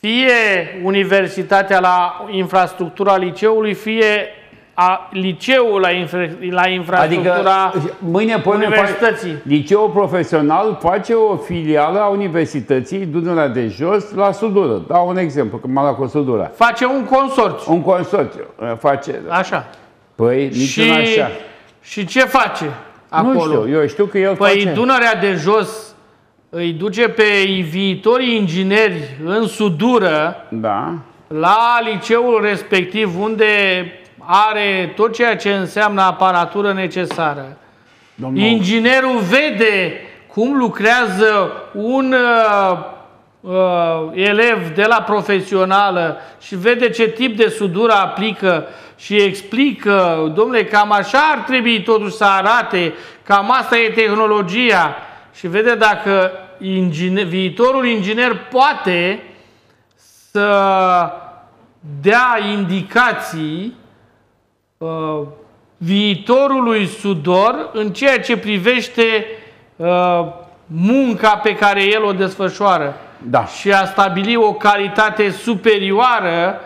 Fie universitatea la infrastructura liceului, fie a, liceul la, infra, la infrastructura Adică mâine până universității. liceul profesional face o filială a Universității Dunărea de Jos la Sudură. Dau un exemplu, că m-am luat cu Sudura. face un consorțiu. Un consorțiu uh, face. Așa. Păi, nici Și, și... așa. și ce face acolo? Nu știu, eu știu că el Păi face. Dunărea de jos îi duce pe viitorii ingineri în sudură Da. la liceul respectiv unde are tot ceea ce înseamnă aparatură necesară. Domnul, Inginerul vede cum lucrează un uh, uh, elev de la profesională și vede ce tip de sudură aplică și explică, domnule, cam așa ar trebui totuși să arate, cam asta e tehnologia și vede dacă ingine, viitorul inginer poate să dea indicații uh, viitorului sudor în ceea ce privește uh, munca pe care el o desfășoară Da. și a stabili o calitate superioară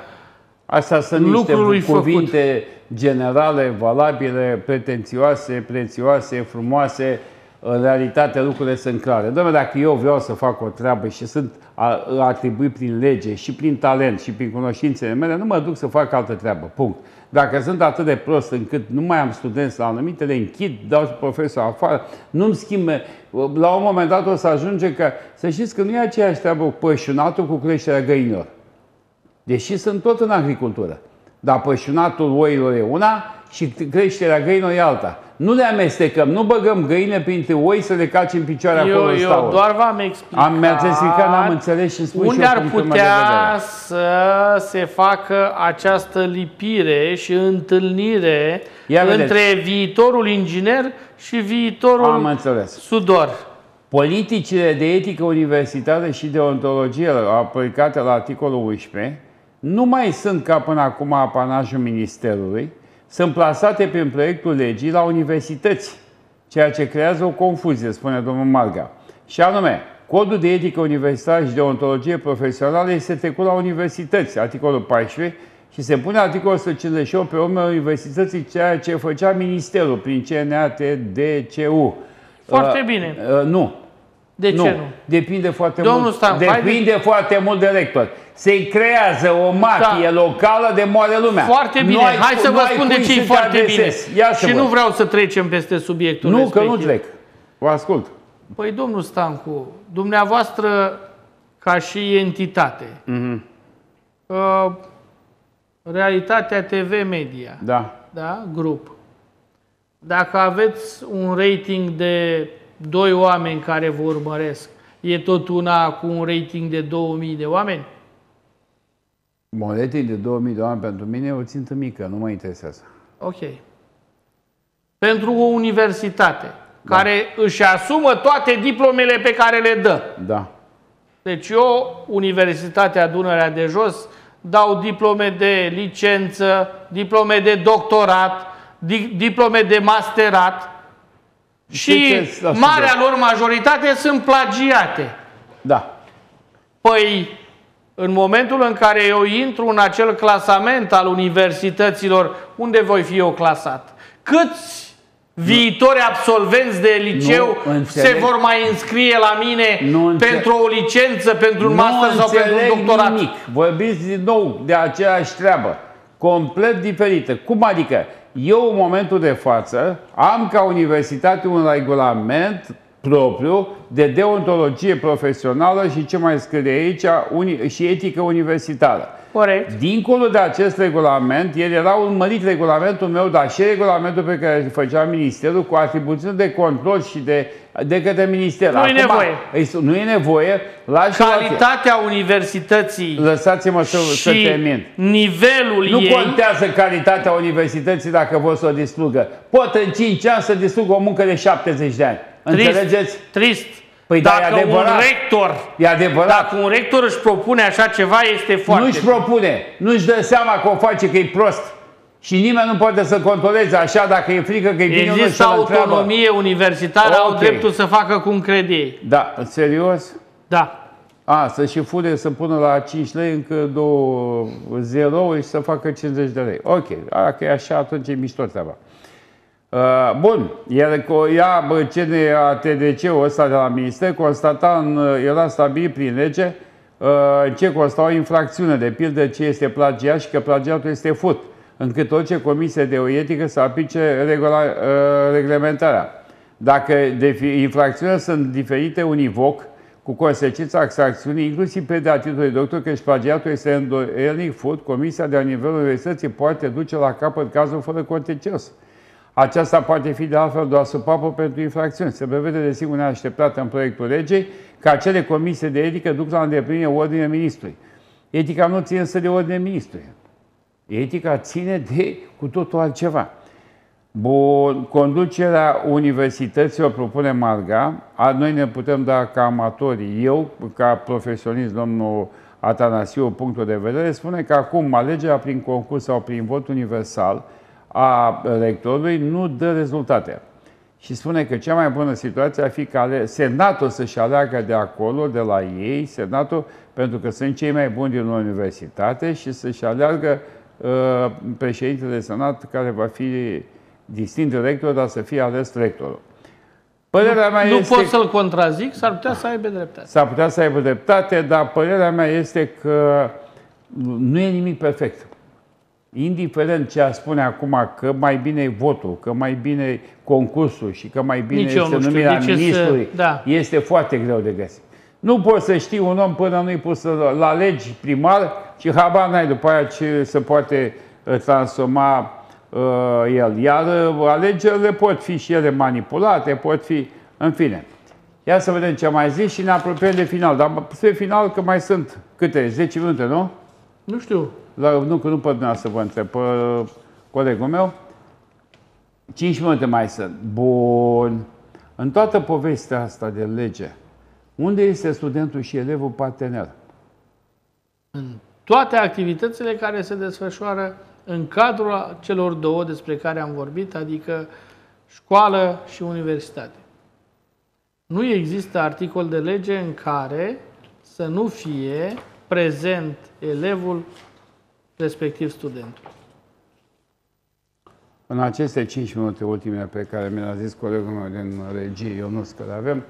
Astea sunt niște lucrului cuvinte generale, valabile, pretențioase, prețioase, frumoase. În realitate lucrurile sunt clare. Dom'le, dacă eu vreau să fac o treabă și sunt a- atribuit prin lege și prin talent și prin cunoștințele mele, nu mă duc să fac altă treabă. Punct. Dacă sunt atât de prost încât nu mai am studenți la anumite, le închid, dau profesor afară, nu-mi schimbe. La un moment dat o să ajunge că, să știți că nu e aceeași treabă cu pășunatul cu creșterea găinilor. Deși sunt tot în agricultură. Dar pășunatul oilor e una și creșterea găinilor e alta. Nu le amestecăm, nu băgăm găinile printre oi să le calci în picioare acolo Eu, în eu staul. doar v-am explicat, Am mi-ați explicat, n-am înțeles și spun și unde eu ar punctul meu de putea vedere. să se facă această lipire și întâlnire Ia vedeți. între viitorul inginer și viitorul Am înțeles. sudor. Politicile de etică universitară și de ontologie aplicate la articolul 11 nu mai sunt ca până acum apanajul Ministerului, sunt plasate prin proiectul legii la universități, ceea ce creează o confuzie, spune domnul Marga. Și anume, codul de etică universitară și de ontologie profesională este trecut la universități, articolul 14, și se pune articolul 158 pe urmă universității, ceea ce făcea Ministerul prin CNATDCU. Foarte Uh, bine. Uh, nu. De ce nu? Depinde foarte Domnul mult. Stan, depinde haide- foarte mult de rector. Se creează o mafie Da. locală de moare lumea. Foarte bine. Nu ai Hai cu- să nu vă ai spun de cui ce e să te foarte bine. adresezi. Ia să Și văd. nu vreau să trecem peste subiectul Nu, că respectiv. nu trec. O ascult. Păi, domnul Stancu, dumneavoastră, ca și entitate, Mhm. uh, Realitatea TV Media, Da. da, grup, dacă aveți un rating de doi oameni care vă urmăresc, e tot una cu un rating de 2000 de oameni? Un rating de 2000 de oameni pentru mine e o țintă mică, nu mă interesează. Ok. Pentru o universitate care își asumă toate diplomele pe care le dă. Da. Deci eu, Universitatea Dunărea de Jos, dau diplome de licență, diplome de doctorat, di- diplome de masterat și Sunteți la marea student. lor majoritate sunt plagiate. Da. Păi, în momentul în care eu intru în acel clasament al universităților, unde voi fi eu clasat? Câți viitori absolvenți de liceu Nu înțeleg. se vor mai înscrie la mine Nu înțeleg. pentru o licență, pentru un master sau pentru un înțeleg doctorat? nimic. Vorbiți din nou de aceeași treabă. Complet diferită. Cum adică? Eu, în momentul de față, am ca universitate un regulament propriu de deontologie profesională și ce mai scrie aici, uni- și etică universitară. Corect. Dincolo de acest regulament, el era un mărit regulamentul meu, dar și regulamentul pe care îl făcea Ministerul cu atribuțiuni de control și de, de către Minister. Nu e nevoie. îi- Nu e nevoie. Lași Calitatea universității Lăsați-mă să, să și termin. nivelul Nu ei... contează calitatea universității dacă vor să o distrugă. Pot în 5 ani să distrugă o muncă de 70 de ani. Înțelegeți? Trist, trist. Păi da, e Dacă un adevărat. rector, E adevărat. dacă un rector își propune așa ceva, este foarte Nu-și propune, nu-și dă seama că o face că e prost. Și nimeni nu poate să controleze așa dacă e frică că e bine nu Există și întreabă. autonomie universitară, au Ok. dreptul să facă cum cred ei. Da, serios? Da. A, să și fure să pună la 5 lei încă două zerouri și să facă 50 de lei. Ok, dacă e așa, atunci e mișto treaba. Uh, bun, iar cu ea, bă, CNATDC-ul ăsta de la minister constata, în, era stabilit prin lege uh, în ce consta o infracțiune, de pildă ce este plagiat și că plagiatul este furt, încât orice comisie de o etică să aplice regula, uh, reglementarea. Dacă defi- infracțiunile sunt diferite univoc, cu consecința extracțiunii, inclusiv pe de atitului doctor, că și plagiatul este îndoielnic furt, comisia de la nivelul universității poate duce la capăt cazul fără contencios. Aceasta poate fi de altfel doar supapă pentru infracțiuni. Se prevede desigur neașteptată în proiectul legei că acele comisii de etică duc la îndeplinire ordinea ministrului. Etica nu ține însă de ordinea ministrului. Etica ține de cu totul altceva. Bun, conducerea universităților propune Marga, a, noi ne putem da ca amatori, eu, ca profesionist, domnul Atanasiu, punctul de vedere, spune că acum alegerea prin concurs sau prin vot universal a rectorului nu dă rezultate. Și spune că cea mai bună situație ar fi ca ale- Senatul să-și aleagă de acolo, de la ei, Senatul, pentru că sunt cei mai buni din universitate și să-și aleagă uh, președintele de Senat care va fi distinct rector, dar să fie ales rectorul. Părerea mea Nu este pot să-l contrazic, s-ar putea să aibă dreptate. S-ar putea să aibă dreptate, dar părerea mea este că nu e nimic perfect. Indiferent ce a spune acum că mai bine e votul, că mai bine e concursul și că mai bine Nici eu este nu știu, numirea nici să- ministrului, da. este foarte greu de găsit. Nu poți să știi un om până nu-i pus la, la legi primar și habar n-ai după aia ce se poate uh, transforma uh, el. Iar uh, alegerile pot fi și ele manipulate, pot fi, în fine. Ia să vedem ce am mai zis și ne apropiem de final. Dar spre final că mai sunt câte? 10 minute, nu? Nu știu. La, nu, că nu pe dumneavoastră vă întreb, pe colegul meu. 5 minute mai sunt. Bun. În toată povestea asta de lege, unde este studentul și elevul partener? Toate activitățile care se desfășoară în cadrul celor două despre care am vorbit, adică școală și universitate. Nu există articol de lege în care să nu fie prezent elevul respectiv studentul. În aceste 5 minute ultime pe care mi le-a zis colegul meu din regie, Ionuț, că le avem,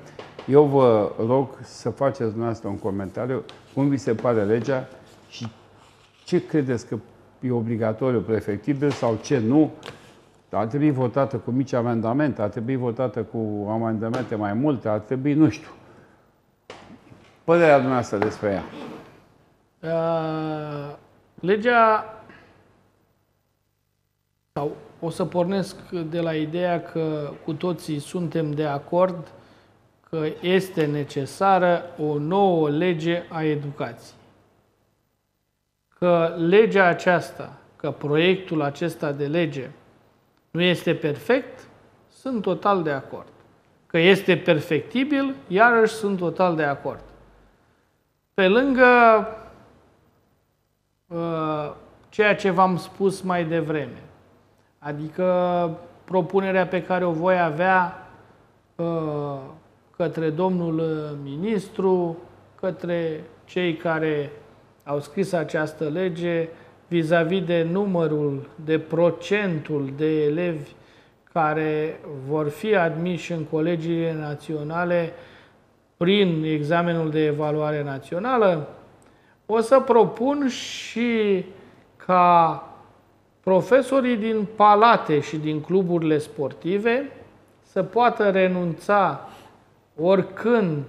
Eu vă rog să faceți dumneavoastră un comentariu cum vi se pare legea și ce credeți că e obligatoriu, prefectibil sau ce nu. Ar trebui votată cu mici amendamente, ar trebui votată cu amendamente mai multe, ar trebui, nu știu. Părerea dumneavoastră despre ea. Uh, legea sau o să pornesc de la ideea că cu toții suntem de acord că este necesară o nouă lege a educației. Că legea aceasta, că proiectul acesta de lege nu este perfect, sunt total de acord. Că este perfectibil, iarăși sunt total de acord. Pe lângă uh, ceea ce v-am spus mai devreme, adică propunerea pe care o voi avea uh, către domnul uh, ministru, către cei care au scris această lege vis-a-vis -vis de numărul, de procentul de elevi care vor fi admiși în colegiile naționale prin examenul de evaluare națională, o să propun și ca profesorii din palate și din cluburile sportive să poată renunța oricând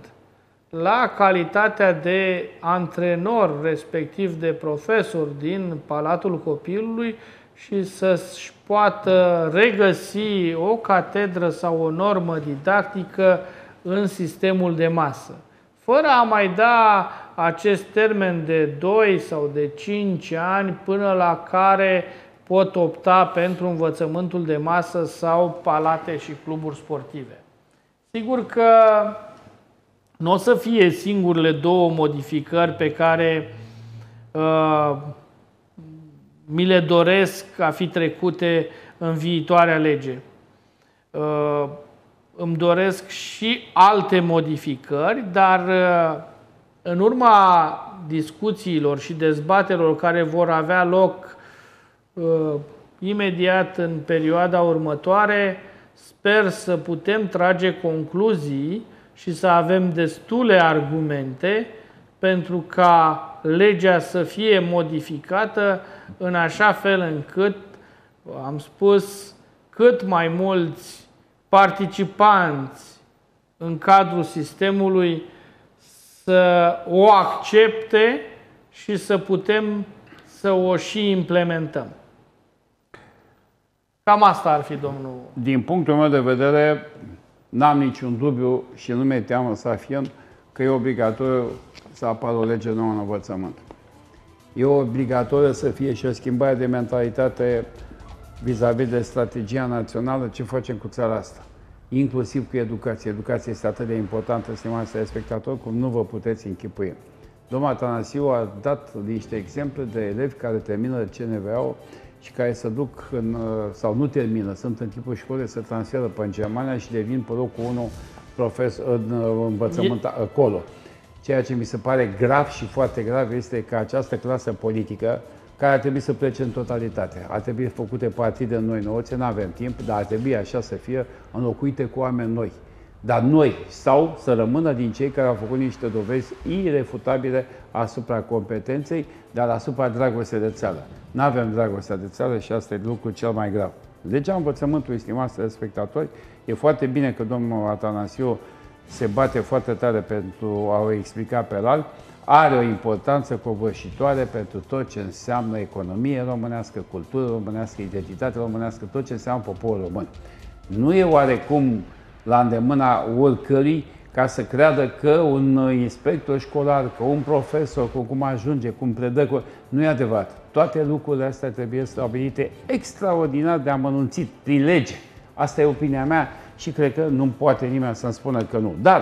la calitatea de antrenor, respectiv de profesor din Palatul Copilului și să-și poată regăsi o catedră sau o normă didactică în sistemul de masă. Fără a mai da acest termen de 2 sau de 5 ani până la care pot opta pentru învățământul de masă sau palate și cluburi sportive. Sigur că nu o să fie singurele două modificări pe care uh, mi le doresc a fi trecute în viitoarea lege. Uh, îmi doresc și alte modificări, dar uh, în urma discuțiilor și dezbaterilor care vor avea loc uh, imediat în perioada următoare, Sper să putem trage concluzii și să avem destule argumente pentru ca legea să fie modificată în așa fel încât, am spus, cât mai mulți participanți în cadrul sistemului să o accepte și să putem să o și implementăm. Cam asta ar fi, domnul. Din punctul meu de vedere, n-am niciun dubiu și nu mi-e teamă să afirm că e obligatoriu să apară o lege nouă în învățământ. E obligatoriu să fie și o schimbare de mentalitate vis-a-vis de strategia națională, ce facem cu țara asta. Inclusiv cu educație. Educația este atât de importantă, stimați spectatori, cum nu vă puteți închipui. Domnul Atanasiu a dat niște exemple de elevi care termină CNVA-ul și care se duc în, uh, sau nu termină, sunt în tipul școlii, se transferă pe în Germania și devin pe locul 1 profesor în uh, învățământ e... acolo. Ceea ce mi se pare grav și foarte grav este că această clasă politică, care ar trebui să plece în totalitate, ar trebui făcute partide noi nouțe, nu avem timp, dar ar trebui așa să fie înlocuite cu oameni noi dar noi, sau să rămână din cei care au făcut niște dovezi irefutabile asupra competenței, dar asupra dragostei de țară. Nu avem dragostea de țară și asta e lucrul cel mai grav. Legea învățământului, stimați spectatori, e foarte bine că domnul Atanasiu se bate foarte tare pentru a o explica pe larg, are o importanță covârșitoare pentru tot ce înseamnă economie românească, cultură românească, identitate românească, tot ce înseamnă poporul român. Nu e oarecum la îndemâna oricărui ca să creadă că un inspector școlar, că un profesor, că cum ajunge, cum predă, că... nu e adevărat. Toate lucrurile astea trebuie stabilite extraordinar de amănunțit, prin lege. Asta e opinia mea și cred că nu poate nimeni să-mi spună că nu. Dar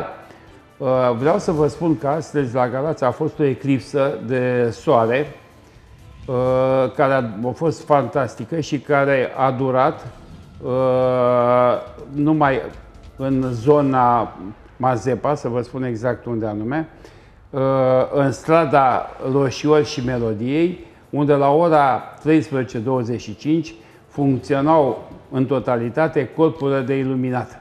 uh, vreau să vă spun că astăzi la Galați a fost o eclipsă de soare uh, care a fost fantastică și care a durat uh, numai în zona Mazepa, să vă spun exact unde anume, uh, în strada Roșior și Melodiei, unde la ora 13.25 funcționau în totalitate corpurile de iluminată.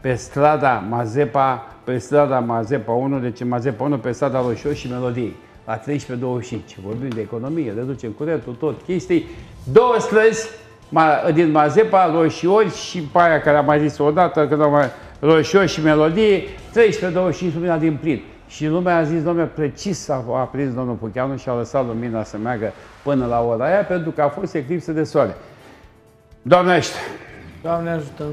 pe strada Mazepa, pe strada Mazepa 1, deci Mazepa 1 pe strada Roșios și Melodiei, la 13.25. Vorbim de economie, reducem curentul, tot chestii. Două străzi din Mazepa, Roșiori și pe aia care am mai zis odată, când am mai Roșios și Melodie, 13.25 lumina din plin. Și lumea a zis, domnule, precis a aprins domnul Pucheanu și a lăsat lumina să meargă până la ora aia, pentru că a fost eclipsă de soare. Doamne ajută! Doamne ajută!